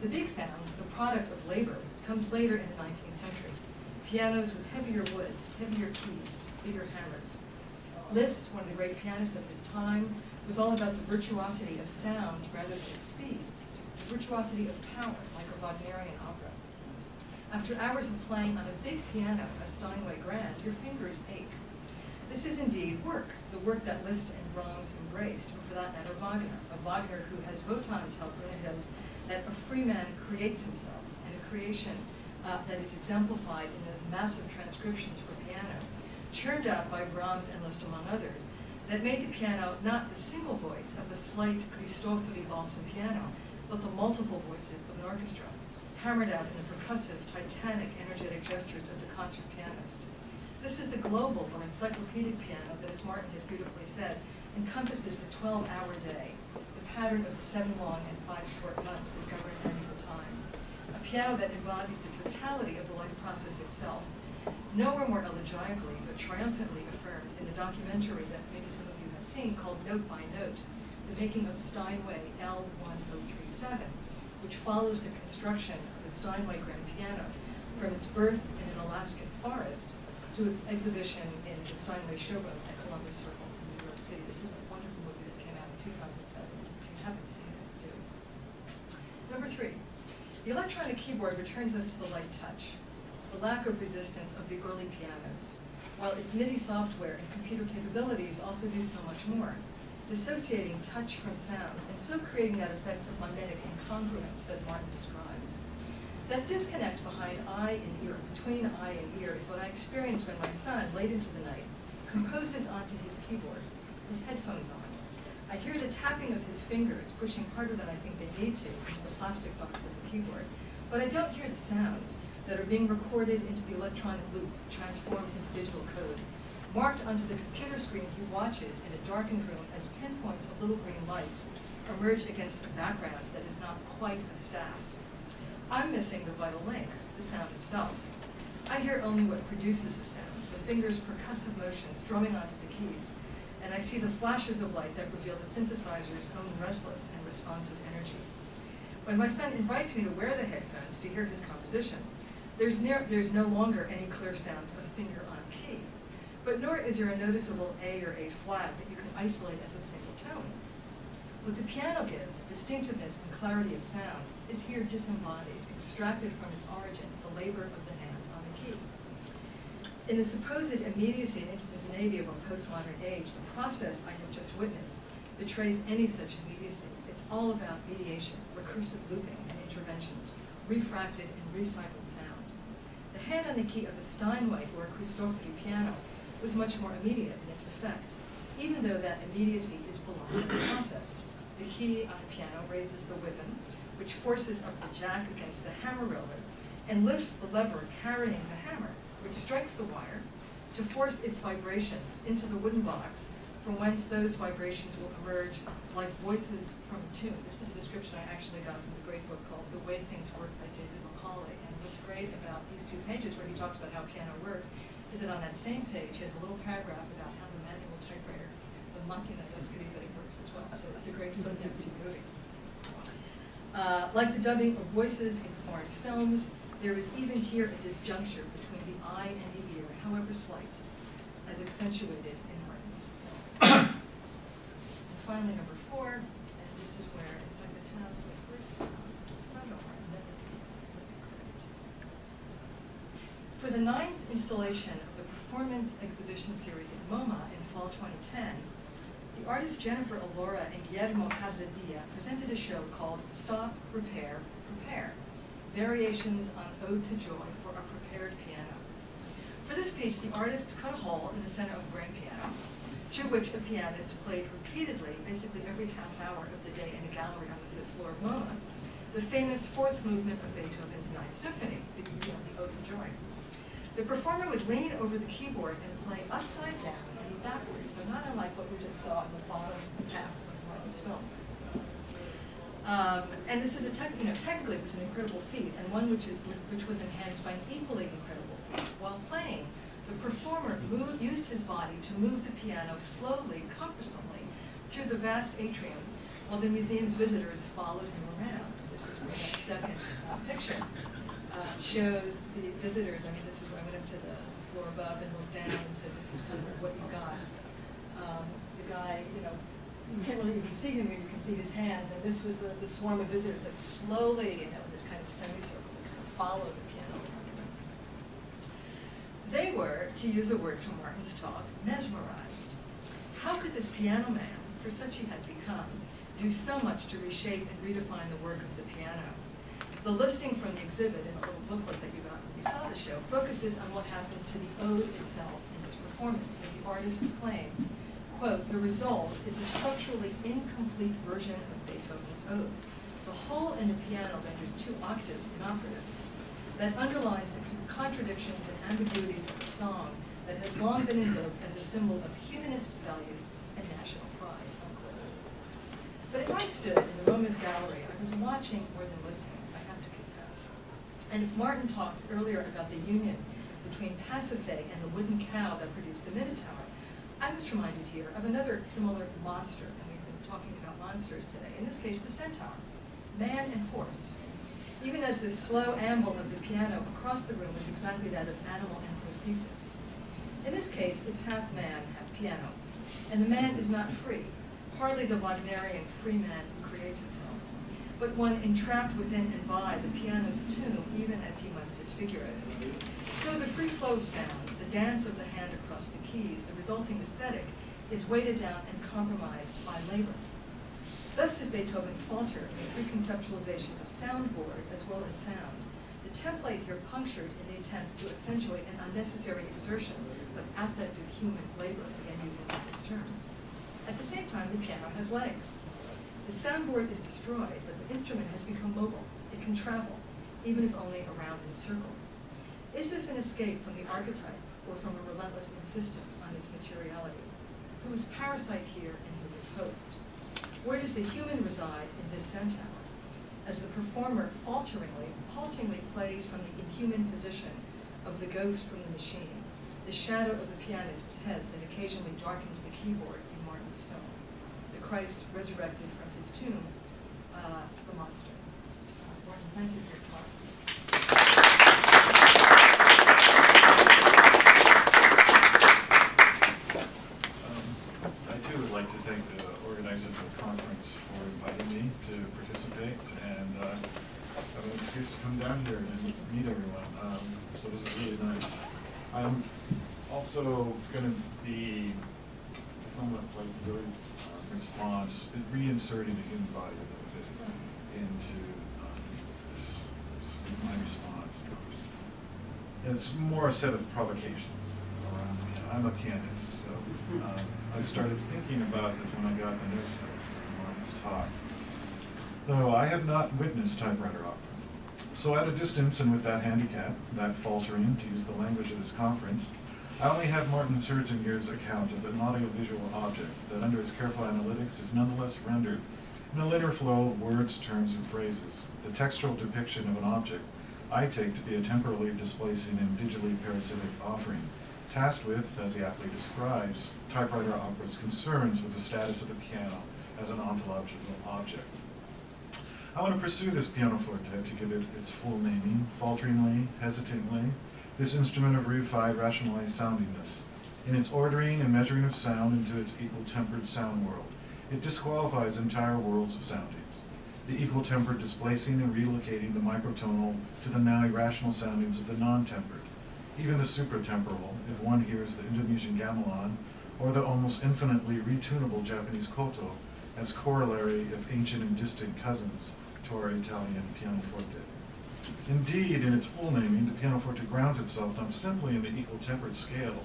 The big sound, the product of labor, comes later in the 19th century. Pianos with heavier wood, heavier keys, bigger hammers. Liszt, one of the great pianists of his time, was all about the virtuosity of sound rather than speed, the virtuosity of power, like a Wagnerian. After hours of playing on a big piano, a Steinway Grand, your fingers ache. This is indeed work, the work that Liszt and Brahms embraced, or for that matter, Wagner, a Wagner who has Wotan tell Brunhilde that a free man creates himself, and a creation uh, that is exemplified in those massive transcriptions for piano, churned out by Brahms and Liszt among others, that made the piano not the single voice of a slight Cristofori balsam piano, but the multiple voices of an orchestra, hammered out in the percussive, titanic, energetic gestures of the concert pianist. This is the global or encyclopedic piano that, as Martin has beautifully said, encompasses the 12-hour day, the pattern of the seven long and five short months that govern medieval time. A piano that embodies the totality of the life process itself, nowhere more elegically but triumphantly affirmed in the documentary that maybe some of you have seen called Note by Note, the making of Steinway L1037, which follows the construction the Steinway grand piano from its birth in an Alaskan forest to its exhibition in the Steinway Showroom at Columbus Circle in New York City. This is a wonderful movie that came out in 2007. If you haven't seen it, do. Number three, the electronic keyboard returns us to the light touch, the lack of resistance of the early pianos, while its MIDI software and computer capabilities also do so much more, dissociating touch from sound, and so creating that effect of mimetic incongruence that Martin describes. That disconnect behind eye and ear, between eye and ear, is what I experienced when my son, late into the night, composes onto his keyboard, his headphones on. I hear the tapping of his fingers pushing harder than I think they need to into the plastic box of the keyboard, but I don't hear the sounds that are being recorded into the electronic loop, transformed into digital code, marked onto the computer screen he watches in a darkened room as pinpoints of little green lights emerge against a background that is not quite a staff. I'm missing the vital link, the sound itself. I hear only what produces the sound, the finger's percussive motions drumming onto the keys, and I see the flashes of light that reveal the synthesizer's own restless and responsive energy. When my son invites me to wear the headphones to hear his composition, there's, there's no longer any clear sound of finger on key, but nor is there a noticeable A or A flat that you can isolate as a single tone. What the piano gives, distinctiveness and clarity of sound, is here disembodied, extracted from its origin, the labor of the hand on the key. In the supposed immediacy and instantaneity of a postmodern age, the process I have just witnessed betrays any such immediacy. It's all about mediation, recursive looping, and interventions, refracted and recycled sound. The hand on the key of a Steinway or a Cristofori piano was much more immediate in its effect, even though that immediacy is below the process. The key on the piano raises the ribbon, which forces up the jack against the hammer roller and lifts the lever carrying the hammer, which strikes the wire, to force its vibrations into the wooden box, from whence those vibrations will emerge like voices from a tune. This is a description I actually got from the great book called The Way Things Work by David Macaulay. And what's great about these two pages where he talks about how piano works is that on that same page, he has a little paragraph about how the manual typewriter, the Machina Descrivere, works as well. So it's a great footnote to the movie. Uh, like the dubbing of voices in foreign films, there is even here a disjuncture between the eye and the ear, however slight, as accentuated in Martin's film. and finally, number four, and this is where, if I could have the first um, photo, that would be, would be great. For the ninth installation of the performance exhibition series at MoMA in fall 2010, the artists Jennifer Allora and Guillermo Calzadilla presented a show called Stop, Repair, Prepare, Variations on Ode to Joy for a Prepared Piano. For this piece, the artists cut a hole in the center of a grand piano, through which a pianist played repeatedly, basically every half hour of the day in a gallery on the fifth floor of MoMA, the famous fourth movement of Beethoven's Ninth Symphony, the, you know, the Ode to Joy. The performer would lean over the keyboard and play upside down backwards, so not unlike what we just saw in the bottom half of Martin's film. Um, and this is a tech, you know, technically it was an incredible feat, and one which is which was enhanced by an equally incredible feat. While playing, the performer moved, used his body to move the piano slowly, cumbersomely, through the vast atrium, while the museum's visitors followed him around. This is where that second uh, picture uh, shows the visitors. I mean, this is where I went up to the above and looked down and said, this is kind of what you got. Um, the guy, you know, you can't really even see him, but you can see his hands, and this was the, the swarm of visitors that slowly, you know, in this kind of semicircle, kind of followed the piano. They were, to use a word from Martin's talk, mesmerized. How could this piano man, for such he had become, do so much to reshape and redefine the work of the piano? The listing from the exhibit in the little booklet that you saw the show focuses on what happens to the ode itself in this performance, as the artists claim. Quote, the result is a structurally incomplete version of Beethoven's ode. the hole in the piano renders two octaves inoperative. That underlines the contradictions and ambiguities of a song that has long been invoked as a symbol of humanist values and national pride. unquote. But as I stood in the Roma's gallery, I was watching more than listening, I have to confess. And if Martin talked earlier about the union between Pasiphae and the wooden cow that produced the Minotaur, I was reminded here of another similar monster, and we've been talking about monsters today, in this case the centaur, man and horse. Even as this slow amble of the piano across the room was exactly that of animal and prosthesis. In this case, it's half man, half piano, and the man is not free, hardly the Wagnerian free man who creates itself, but one entrapped within and by the piano's tune, even as he must disfigure it. So the free flow of sound, the dance of the hand across the keys, the resulting aesthetic, is weighted down and compromised by labor. Thus does Beethoven falter in his reconceptualization of soundboard as well as sound, the template here punctured in the attempts to accentuate an unnecessary exertion of affective human labor, again using his terms. At the same time, the piano has legs. The soundboard is destroyed, instrument has become mobile. It can travel, even if only around in a circle. Is this an escape from the archetype or from a relentless insistence on its materiality? Who is parasite here and who is host? Where does the human reside in this centaur? As the performer falteringly, haltingly plays from the inhuman position of the ghost from the machine, the shadow of the pianist's head that occasionally darkens the keyboard in Martin's film, the Christ resurrected from his tomb, the monster. Uh, thank you for your talk.
Um, I too would like to thank the organizers of the conference for inviting me to participate and uh, have an excuse to come down here and meet everyone. Um, So this is really nice. I'm also going to be somewhat like your uh, response, reinserting the human body a little bit into um, this, this, my response. And it's more a set of provocations around the piano. I'm a pianist, so um, I started thinking about this when I got the news from Martin's talk. Though I have not witnessed typewriter opera. So at a distance and with that handicap, that faltering, to use the language of this conference, I only have Martin Scherzinger's account of an audiovisual object that under his careful analytics is nonetheless rendered in a linear flow of words, terms, and phrases. The textual depiction of an object I take to be a temporally displacing and digitally parasitic offering, tasked with, as he aptly describes, typewriter opera's concerns with the status of the piano as an ontological object. I want to pursue this pianoforte to give it its full naming, falteringly, hesitantly, this instrument of reified, rationalized soundingness. In its ordering and measuring of sound into its equal-tempered sound world, it disqualifies entire worlds of soundings. The equal-tempered displacing and relocating the microtonal to the now irrational soundings of the non-tempered, even the supratemporal, if one hears the Indonesian gamelan or the almost infinitely retunable Japanese koto as corollary of ancient and distant cousins to our Italian pianoforte. Indeed, in its full naming, the pianoforte grounds itself not simply in the equal-tempered scale,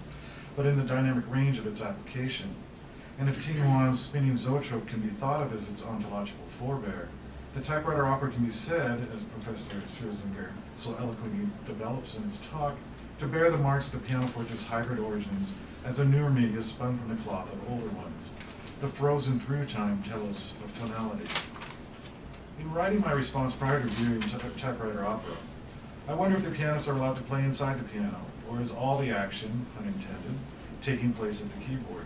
but in the dynamic range of its application. And if Tienuan's spinning zoetrope can be thought of as its ontological forebear, the typewriter opera can be said, as Professor Scherzinger so eloquently develops in his talk, to bear the marks of the pianoforte's hybrid origins as a newer media spun from the cloth of older ones. The frozen through time tell us of tonality. In writing my response prior to viewing typewriter opera, I wonder if the pianists are allowed to play inside the piano, or is all the action, unintended, taking place at the keyboard?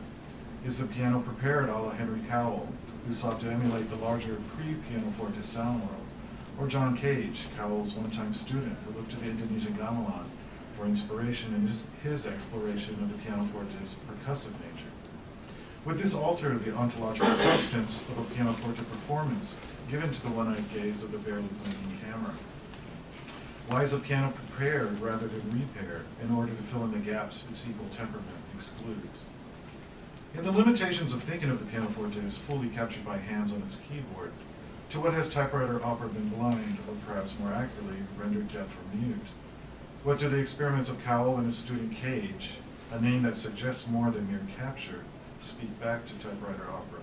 Is the piano prepared a la Henry Cowell, who sought to emulate the larger pre-pianoforte sound world, or John Cage, Cowell's one-time student who looked to the Indonesian gamelan for inspiration in his, his exploration of the pianoforte's percussive nature? Would this alter the ontological substance of a pianoforte performance given to the one-eyed gaze of the barely blinking camera? Why is a piano prepared rather than repaired in order to fill in the gaps its equal temperament excludes? In the limitations of thinking of the pianoforte as fully captured by hands on its keyboard, to what has typewriter opera been blind, or perhaps more accurately, rendered deaf or mute? What do the experiments of Cowell and his student Cage, a name that suggests more than mere capture, speak back to typewriter opera?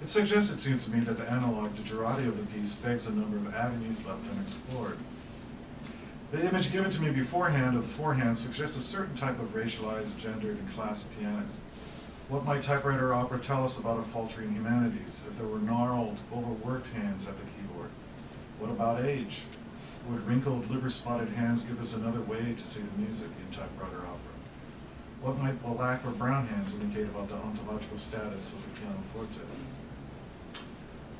It suggests, it seems to me, that the analog digerati of the piece begs a number of avenues left unexplored. The image given to me beforehand of the forehand suggests a certain type of racialized, gendered, and classed pianist. What might typewriter opera tell us about a faltering humanities if there were gnarled, overworked hands at the keyboard? What about age? Would wrinkled, liver-spotted hands give us another way to see the music in typewriter opera? What might black or brown hands indicate about the ontological status of the pianoforte?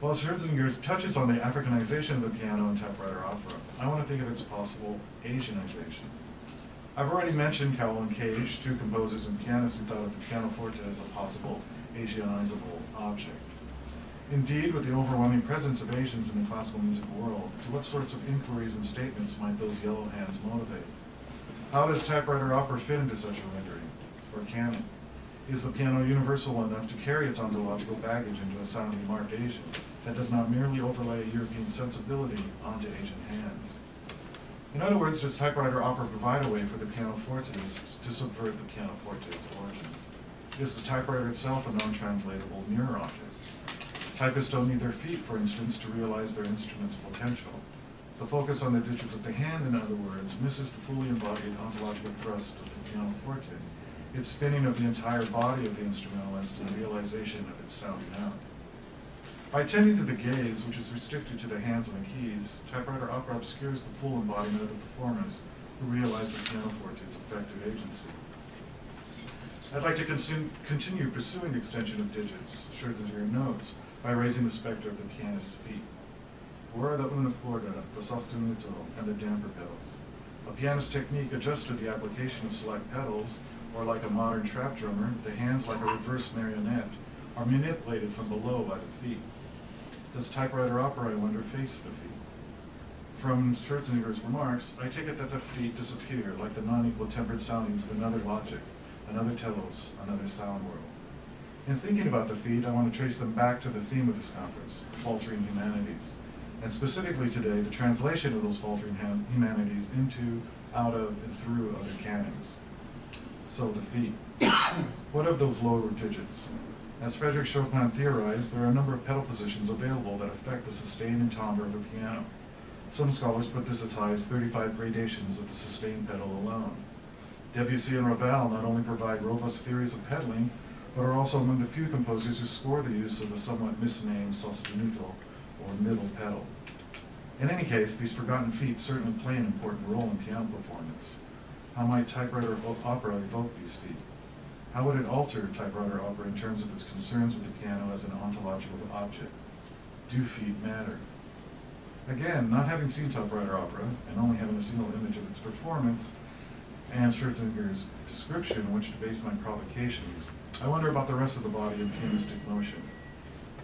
While Scherzinger touches on the Africanization of the piano in typewriter opera, I want to think of its possible Asianization. I've already mentioned Cowell and Cage, two composers and pianists who thought of the pianoforte as a possible Asianizable object. Indeed, with the overwhelming presence of Asians in the classical music world, to what sorts of inquiries and statements might those yellow hands motivate? How does typewriter opera fit into such a rendering? Or can it? Is the piano universal enough to carry its ontological baggage into a sounding marked Asian that does not merely overlay a European sensibility onto Asian hands? In other words, does typewriter opera provide a way for the pianoforte to subvert the pianoforte's origins? Is the typewriter itself a non-translatable mirror object? Typists don't need their feet, for instance, to realize their instrument's potential. The focus on the digits of the hand, in other words, misses the fully embodied ontological thrust of the pianoforte, its spinning of the entire body of the instrumental as to the realization of its sounding out. By attending to the gaze, which is restricted to the hands and the keys, typewriter opera obscures the full embodiment of the performers who realize the pianoforte's effective agency. I'd like to continue pursuing the extension of digits, Scherzinger notes, by raising the specter of the pianist's feet. Where are the una corda, the sostenuto, and the damper pedals? A pianist's technique adjusts to the application of select pedals, or like a modern trap drummer, the hands like a reverse marionette are manipulated from below by the feet. Does typewriter opera, I wonder, face the feet? From Scherzinger's remarks, I take it that the feet disappear like the non-equal tempered soundings of another logic, another telos, another sound world. In thinking about the feet, I want to trace them back to the theme of this conference, the faltering humanities. And specifically today, the translation of those faltering humanities into, out of, and through other canons. So the feet. what of those lower digits? As Frederick Chopin theorized, there are a number of pedal positions available that affect the sustain and timbre of a piano. Some scholars put this as high as 35 gradations of the sustain pedal alone. Debussy and Ravel not only provide robust theories of pedaling, but are also among the few composers who score the use of the somewhat misnamed sostenuto, or middle pedal. In any case, these forgotten feet certainly play an important role in piano performance. How might typewriter opera evoke these feet? How would it alter typewriter opera in terms of its concerns with the piano as an ontological object? Do feet matter? Again, not having seen typewriter opera, and only having a single image of its performance, and Scherzinger's description on which to base my provocations, I wonder about the rest of the body of pianistic motion.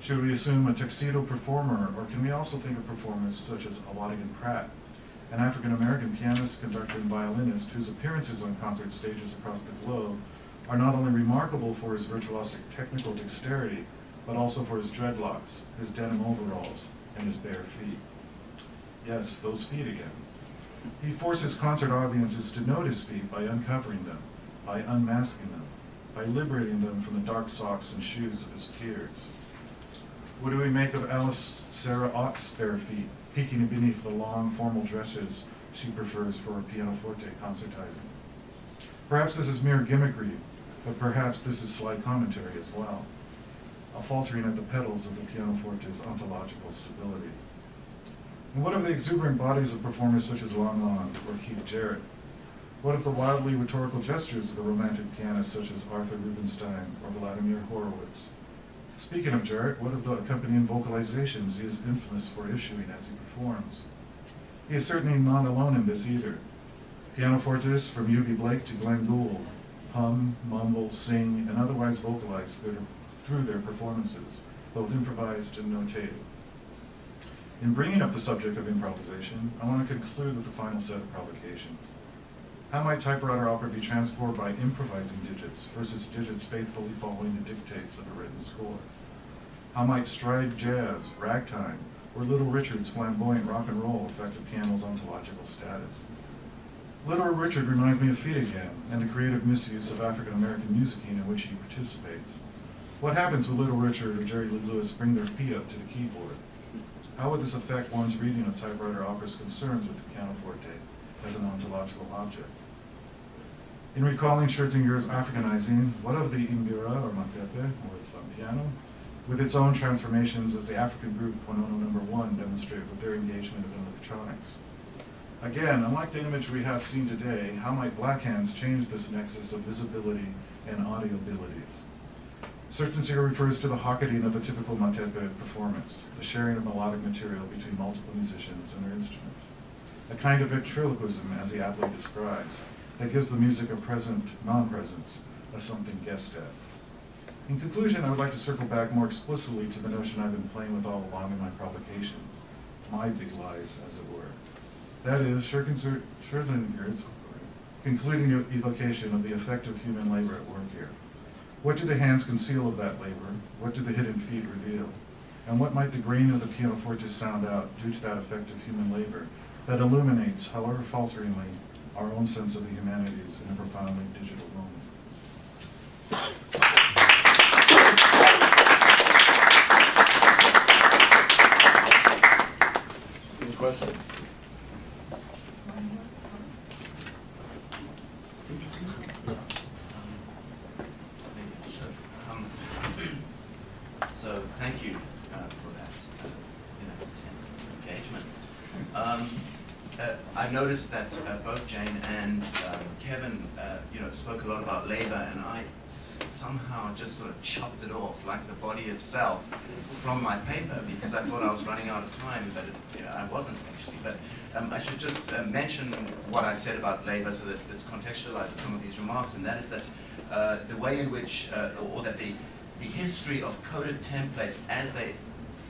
Should we assume a tuxedo performer, or can we also think of performers such as Awadagin Pratt, an African-American pianist, conductor, and violinist whose appearances on concert stages across the globe are not only remarkable for his virtuosic technical dexterity, but also for his dreadlocks, his denim overalls, and his bare feet. Yes, those feet again. He forces concert audiences to note his feet by uncovering them, by unmasking them, by liberating them from the dark socks and shoes of his peers. What do we make of Alice Sara Ott's bare feet, peeking beneath the long formal dresses she prefers for her pianoforte concertizing? Perhaps this is mere gimmickry, but perhaps this is sly commentary as well, a faltering at the pedals of the pianoforte's ontological stability. And what of the exuberant bodies of performers such as Lang Lang or Keith Jarrett, what of the wildly rhetorical gestures of the romantic pianists such as Arthur Rubinstein or Vladimir Horowitz? Speaking of Jarrett, what of the accompanying vocalizations he is infamous for issuing as he performs? He is certainly not alone in this either. Pianofortists from Eubie Blake to Glenn Gould hum, mumble, sing, and otherwise vocalize their, through their performances, both improvised and notated. In bringing up the subject of improvisation, I want to conclude with the final set of provocations. How might typewriter opera be transformed by improvising digits versus digits faithfully following the dictates of a written score? How might stride jazz, ragtime, or Little Richard's flamboyant rock and roll affect a piano's ontological status? Little Richard reminds me of feet again, and the creative misuse of African American music in which he participates. What happens when Little Richard or Jerry Lee Lewis bring their feet up to the keyboard? How would this affect one's reading of typewriter opera's concerns with the pianoforte as an ontological object? In recalling Scherzinger's Africanizing, what of the mbira or Matepe, or the piano, with its own transformations as the African group Konono number one demonstrate with their engagement in electronics? Again, unlike the image we have seen today, how might Black Hands change this nexus of visibility and audio abilities? Refers to the hocketing of a typical Matepe performance, the sharing of melodic material between multiple musicians and their instruments. A kind of ventriloquism, as he aptly describes, that gives the music a present non-presence, a something guessed at. In conclusion, I would like to circle back more explicitly to the notion I've been playing with all along in my provocations, my big lies, as it. That is, Scherzinger's concluding evocation of the effect of human labor at work here. What do the hands conceal of that labor? What do the hidden feet reveal? And what might the grain of the pianoforte sound out due to that effect of human labor that illuminates, however falteringly, our own sense of the humanities in a profoundly digital moment?
Questions?
Um, So, thank you uh, for that, uh, you know, intense engagement. Um, uh, I noticed that uh, both Jane and um, Kevin, uh, you know, spoke a lot about labor, and I somehow just sort of chopped it off, like the body itself, from my paper because I thought I was running out of time, but it, you know, I wasn't actually. But um, I should just uh, mention what I said about labor so that this contextualizes some of these remarks, and that is that uh, the way in which, uh, or that the the history of coded templates as they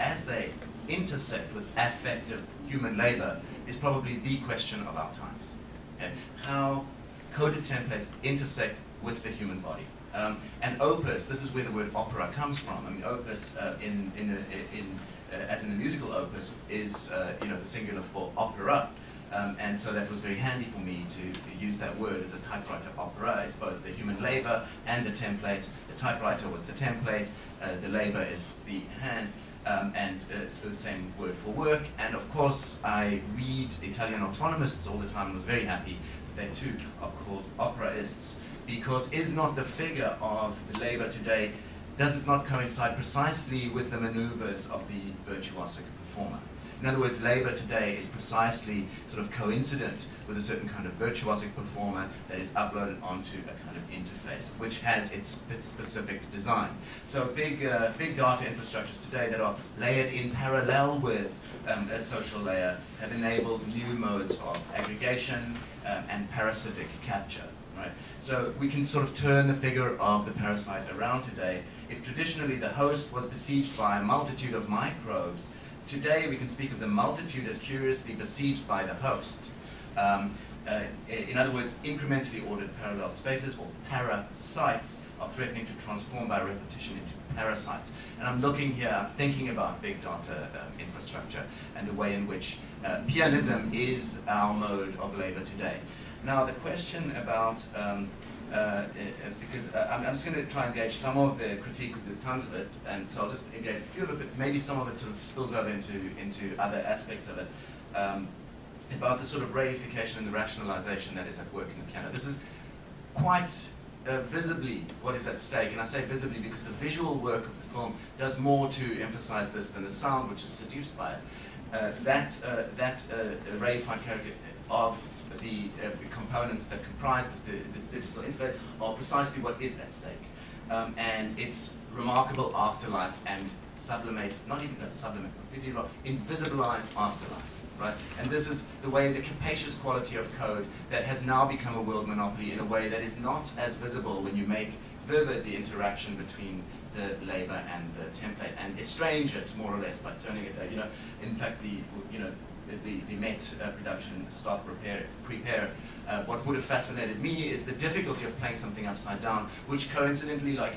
as they intersect with affective human labor is probably the question of our times. Okay? How coded templates intersect with the human body. Um, and opus, this is where the word opera comes from. I mean, opus uh, in, in, a, in uh, as in the musical opus is uh, you know the singular for opera. Um, and so that was very handy for me to use that word as a typewriter opera. It's both the human labor and the template. The typewriter was the template, uh, the labor is the hand, um, and uh, it's the same word for work. And of course, I read Italian autonomists all the time and was very happy that they too are called operaists, because is not the figure of the labor today, does it not coincide precisely with the maneuvers of the virtuosic performer? In other words, labor today is precisely sort of coincident with a certain kind of virtuosic performer that is uploaded onto a kind of interface, which has its specific design. So big, uh, big data infrastructures today that are layered in parallel with um, a social layer have enabled new modes of aggregation um, and parasitic capture. Right? So we can sort of turn the figure of the parasite around today. If traditionally the host was besieged by a multitude of microbes, Today we can speak of the multitude as curiously besieged by the host. Um, uh, in other words, incrementally ordered parallel spaces or parasites are threatening to transform by repetition into parasites. And I'm looking here, I'm thinking about big data um, infrastructure and the way in which uh, pianism is our mode of labor today. Now the question about um, uh, uh, because uh, I'm, I'm, just going to try and engage some of the critique because there's tons of it, and so I'll just engage a few of it, but maybe some of it sort of spills over into, into other aspects of it, um, about the sort of reification and the rationalization that is at work in the piano. This is quite uh, visibly what is at stake, and I say visibly because the visual work of the film does more to emphasize this than the sound, which is seduced by it. Uh, that uh, that reified character of the, uh, the, components that comprise this, this, digital interface are precisely what is at stake. Um, and its remarkable afterlife and sublimate, not even uh, sublimate, completely wrong, invisibilized afterlife. Right? And this is the way, the capacious quality of code that has now become a world monopoly in a way that is not as visible when you make vivid the interaction between the labor and the template and estrange it more or less by turning it, you know, in fact the, you know, the, the Met uh, production stop repair, prepare, uh, what would have fascinated me is the difficulty of playing something upside down, which coincidentally, like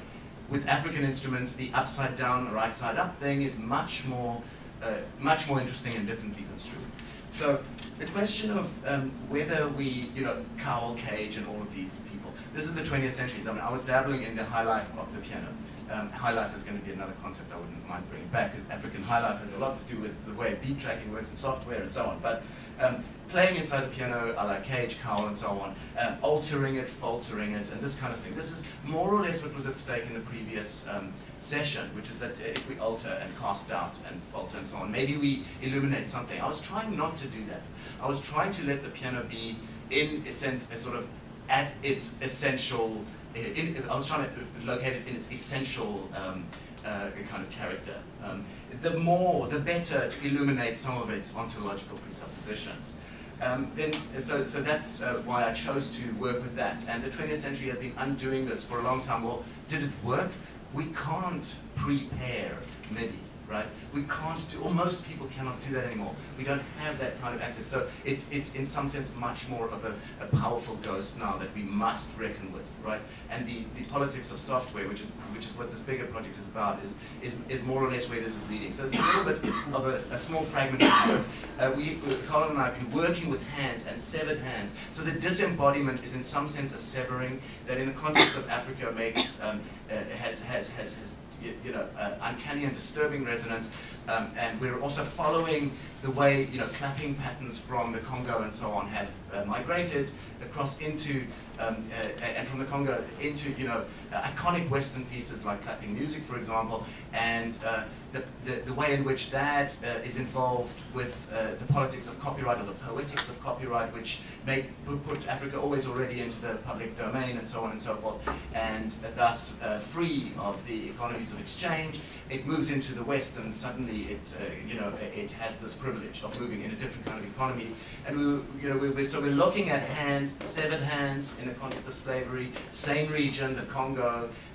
with African instruments, the upside down, right side up thing is much more, uh, much more interesting and differently construed. So the question of um, whether we, you know, Carl Cage and all of these people, this is the 20th century. I mean, I was dabbling in the high life of the piano. Um, high life is going to be another concept I wouldn't mind bringing back, because African high life has a lot to do with the way beat tracking works and software and so on. But um, playing inside the piano a la Cage, Cowell, and so on, um, altering it, faltering it, and this kind of thing. This is more or less what was at stake in the previous um, session, which is that uh, if we alter and cast out and falter and so on, maybe we illuminate something. I was trying not to do that. I was trying to let the piano be, in a sense, a sort of at its essential in, I was trying to locate it in its essential um, uh, kind of character. Um, the more, the better to illuminate some of its ontological presuppositions. Um, then, so, so that's uh, why I chose to work with that. And the 20th century has been undoing this for a long time. Well, did it work? We can't prepare MIDI right? We can't do, or most people cannot do that anymore. We don't have that kind of access. So it's, it's in some sense much more of a, a powerful ghost now that we must reckon with, right? And the, the politics of software, which is, which is what this bigger project is about, is, is, is more or less where this is leading. So it's a little bit of a, a small fragment of work. Uh, we, Colin and I have been working with hands and severed hands. So the disembodiment is in some sense a severing that in the context of Africa makes, um, uh, has, has, has, has you, you know, uh, uncanny and disturbing resonance. Um, and we're also following the way you know clapping patterns from the Congo and so on have uh, migrated across into um, uh, and from the Congo into you know uh, iconic Western pieces like clapping music, for example, and uh, the, the, the way in which that uh, is involved with uh, the politics of copyright or the poetics of copyright, which make put Africa always already into the public domain and so on and so forth, and thus free of the economies of exchange. It moves into the West, and suddenly it you know it has this privilege of moving in a different kind of economy. And we, you know, we, so we're looking at hands, severed hands in the context of slavery, same region, the Congo.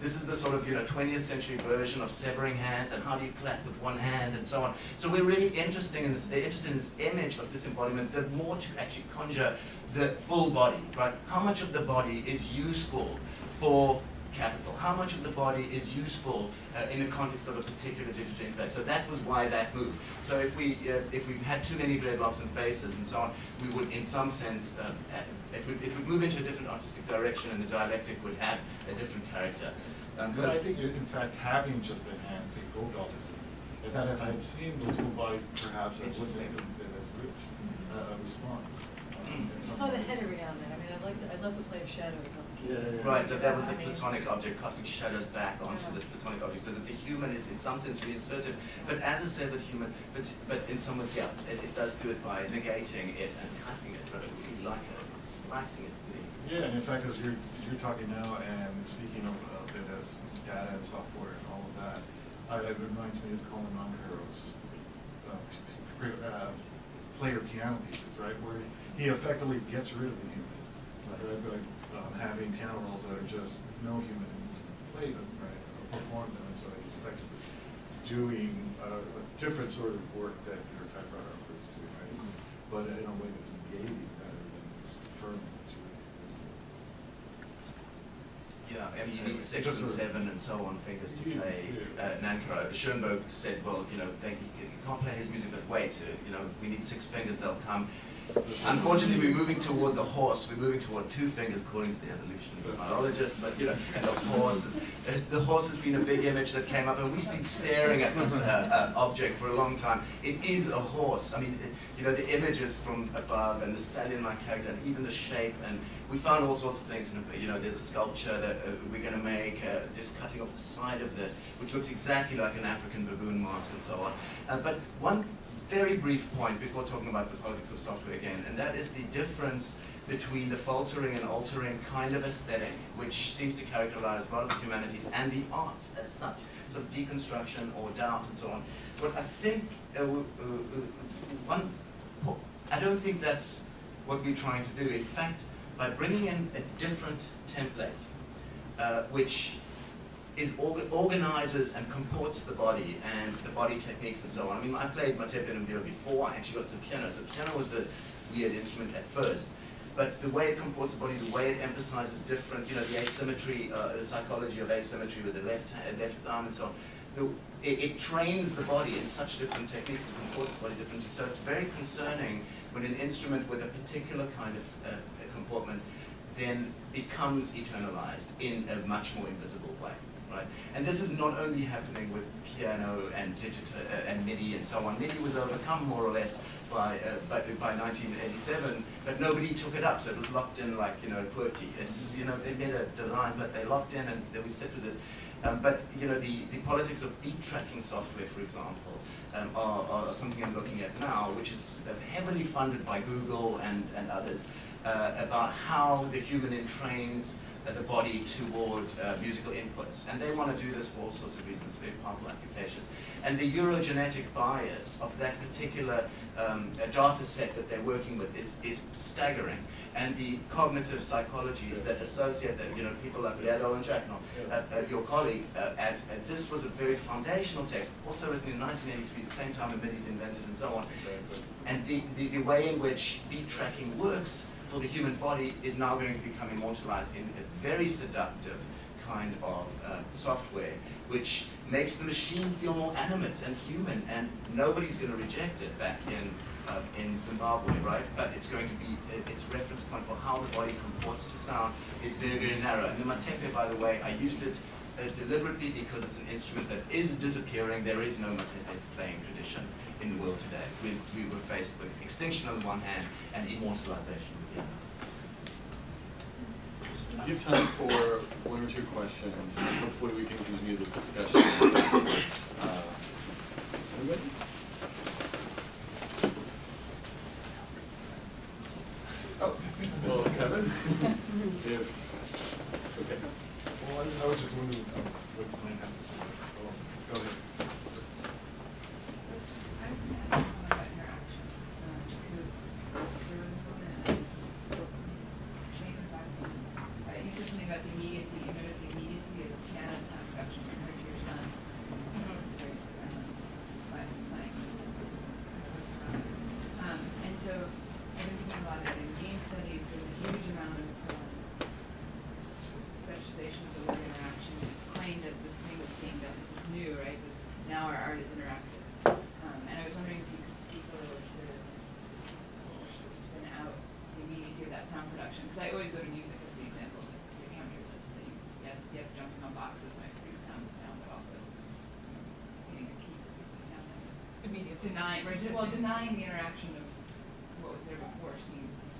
This is the sort of, you know, 20th century version of severing hands and how do you clap with one hand and so on. So we're really interested in this, interested in this image of disembodiment, the more to actually conjure the full body, right? How much of the body is useful for capital? How much of the body is useful uh, in the context of a particular digital interface? So that was why that moved. So if we uh, if we had too many dreadlocks and faces and so on, we would, in some sense, uh, it would it would move into a different artistic direction, and the dialectic would have a different character.
Um, so I think, in fact, having just the hands evoked autism. If that if I had seen those full bodies, perhaps I wouldn't have been as rich uh, a response.
You saw the head every now and then. I mean, I'd like I'd love the play of shadows on
Right, so that was the platonic object casting shadows back onto this platonic object, so that the human is in some sense reinserted, but as a severed human, but but in some ways, yeah, it, it does do it by negating it and cutting it, but really like it, slicing it. Really.
Yeah, and in fact, as you're, you're talking now and speaking of uh, it as data and software and all of that, uh, it reminds me of Conlon Nancarrow's uh, uh, player piano pieces, right, where he effectively gets rid of the human, right, um, having piano rolls that are just no human play them, right, or perform them, and so it's effectively doing uh, a different sort of work that your typewriter refers to, right, but in a way that's engaging rather than just affirming to it.
Yeah, I mean, you need six and seven and so on fingers to play
yeah.
uh, Nancarrow. Schoenberg said, well, you know, they you can't play his music, but wait, uh, you know, we need six fingers, they'll come. Unfortunately, we're moving toward the horse. We're moving toward two fingers, according to the evolution of biologists. But you know, and the horse is the horse has been a big image that came up, and we've been staring at this uh, uh, object for a long time. It is a horse. I mean, it, you know, the images from above, and the stallion-like character, and even the shape. And we found all sorts of things. You know, there's a sculpture that uh, we're going to make, uh, just cutting off the side of this, which looks exactly like an African baboon mask, and so on. Uh, but one very brief point before talking about the politics of software again, and that is the difference between the faltering and altering kind of aesthetic, which seems to characterize a lot of the humanities and the arts as such, sort of deconstruction or doubt and so on. But I think uh, uh, uh, one, I don't think that's what we're trying to do. In fact, by bringing in a different template, uh, which is orga organizes and comports the body and the body techniques and so on. I mean, I played Matepe and before I actually got to the piano, so the piano was the weird instrument at first. But the way it comports the body, the way it emphasizes different, you know, the asymmetry, uh, the psychology of asymmetry with the left hand, left arm and so on, the, it, it, trains the body in such different techniques to comport the body differently. So it's very concerning when an instrument with a particular kind of uh, comportment then becomes eternalized in a much more invisible way, right? And this is not only happening with piano and digital uh, and MIDI and so on. MIDI was overcome more or less by, uh, by, by 1987, but nobody took it up, so it was locked in like, you know, QWERTY. It's, you know, they made a design, but they locked in and we sit with it. Um, but, you know, the, the politics of beat tracking software, for example, um, are, are something I'm looking at now, which is heavily funded by Google and, and others, uh, about how the human entrains the body toward uh, musical inputs. And they want to do this for all sorts of reasons, very powerful applications. And the Eurogenetic bias of that particular um, uh, data set that they're working with is, is staggering. And the cognitive psychologies
Yes.
that associate that, you know, people like Lerdahl and Jack, no,
Yeah.
uh, uh, your colleague, uh, at, at, this was a very foundational text, also written in 1983, the same time MIDI's invented and so on.
Exactly.
And the, the, the way in which beat tracking works for the human body is now going to become immortalized in a very seductive kind of uh, software, which makes the machine feel more animate and human, and nobody's going to reject it back in uh, in Zimbabwe, right? But it's going to be uh, its reference point for how the body comports to sound is very, very narrow. And the matepe, by the way, I used it uh, deliberately because it's an instrument that is disappearing. There is no matepe playing tradition in the world today. We, we were faced with extinction on the one hand and immortalization.
We have time for one or two questions, and hopefully we can continue this discussion. Uh, Anybody? Oh, well, Kevin? If, okay.
Well, I I was just wondering um, what might happen. Oh, Go ahead.
I was just, I was gonna ask you about interaction, uh, because there was a moment, I was, Jane was asking, uh, you said something about the immediacy, you noted the immediacy of piano sound production compared to your son. Very, um, fun playing and stuff like that. Um, and so, I've been thinking a lot about in game studies, there's a huge amount of, um, fetishization of the word interaction. It's claimed as this thing that's being done, this is new, right? But now our art is interactive. Um, and I was wondering if you could speak a little to, or sort of spin out the immediacy of that sound production. Because I always go to music as the example to, to counter this. That you, yes, yes, jumping on boxes might produce sound now, but also you know, hitting a key produced a sound.
Immediate.
Denying, right, well, denying the interaction of what was there before seems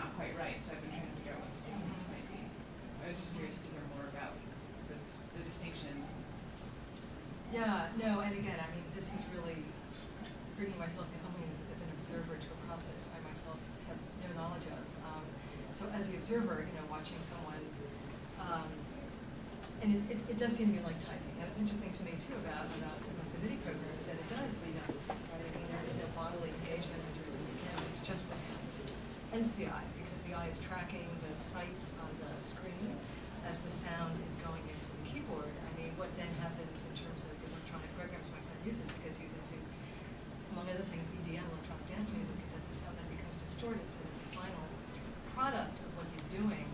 not quite right, so I've been trying to figure out what the difference might be. So I was just curious to hear more about those, the distinctions.
Yeah, no, and again, I mean, this is really bringing myself in only as, as an observer to a process I myself have no knowledge of. Um, so as the observer, you know, watching someone, um, and it, it, it does seem to be like typing. And it's interesting to me too about, about some of the MIDI programs that it does lead up, right? I mean, there is no bodily engagement as a result the piano, it's just the hands. Hence the eye, because the eye is tracking the sights on the screen as the sound is going into the keyboard. I mean, what then happens in terms of the electronic programs my son uses, because he's into, among other things, EDM, electronic dance music, is that the sound then becomes distorted, so that the final product of what he's doing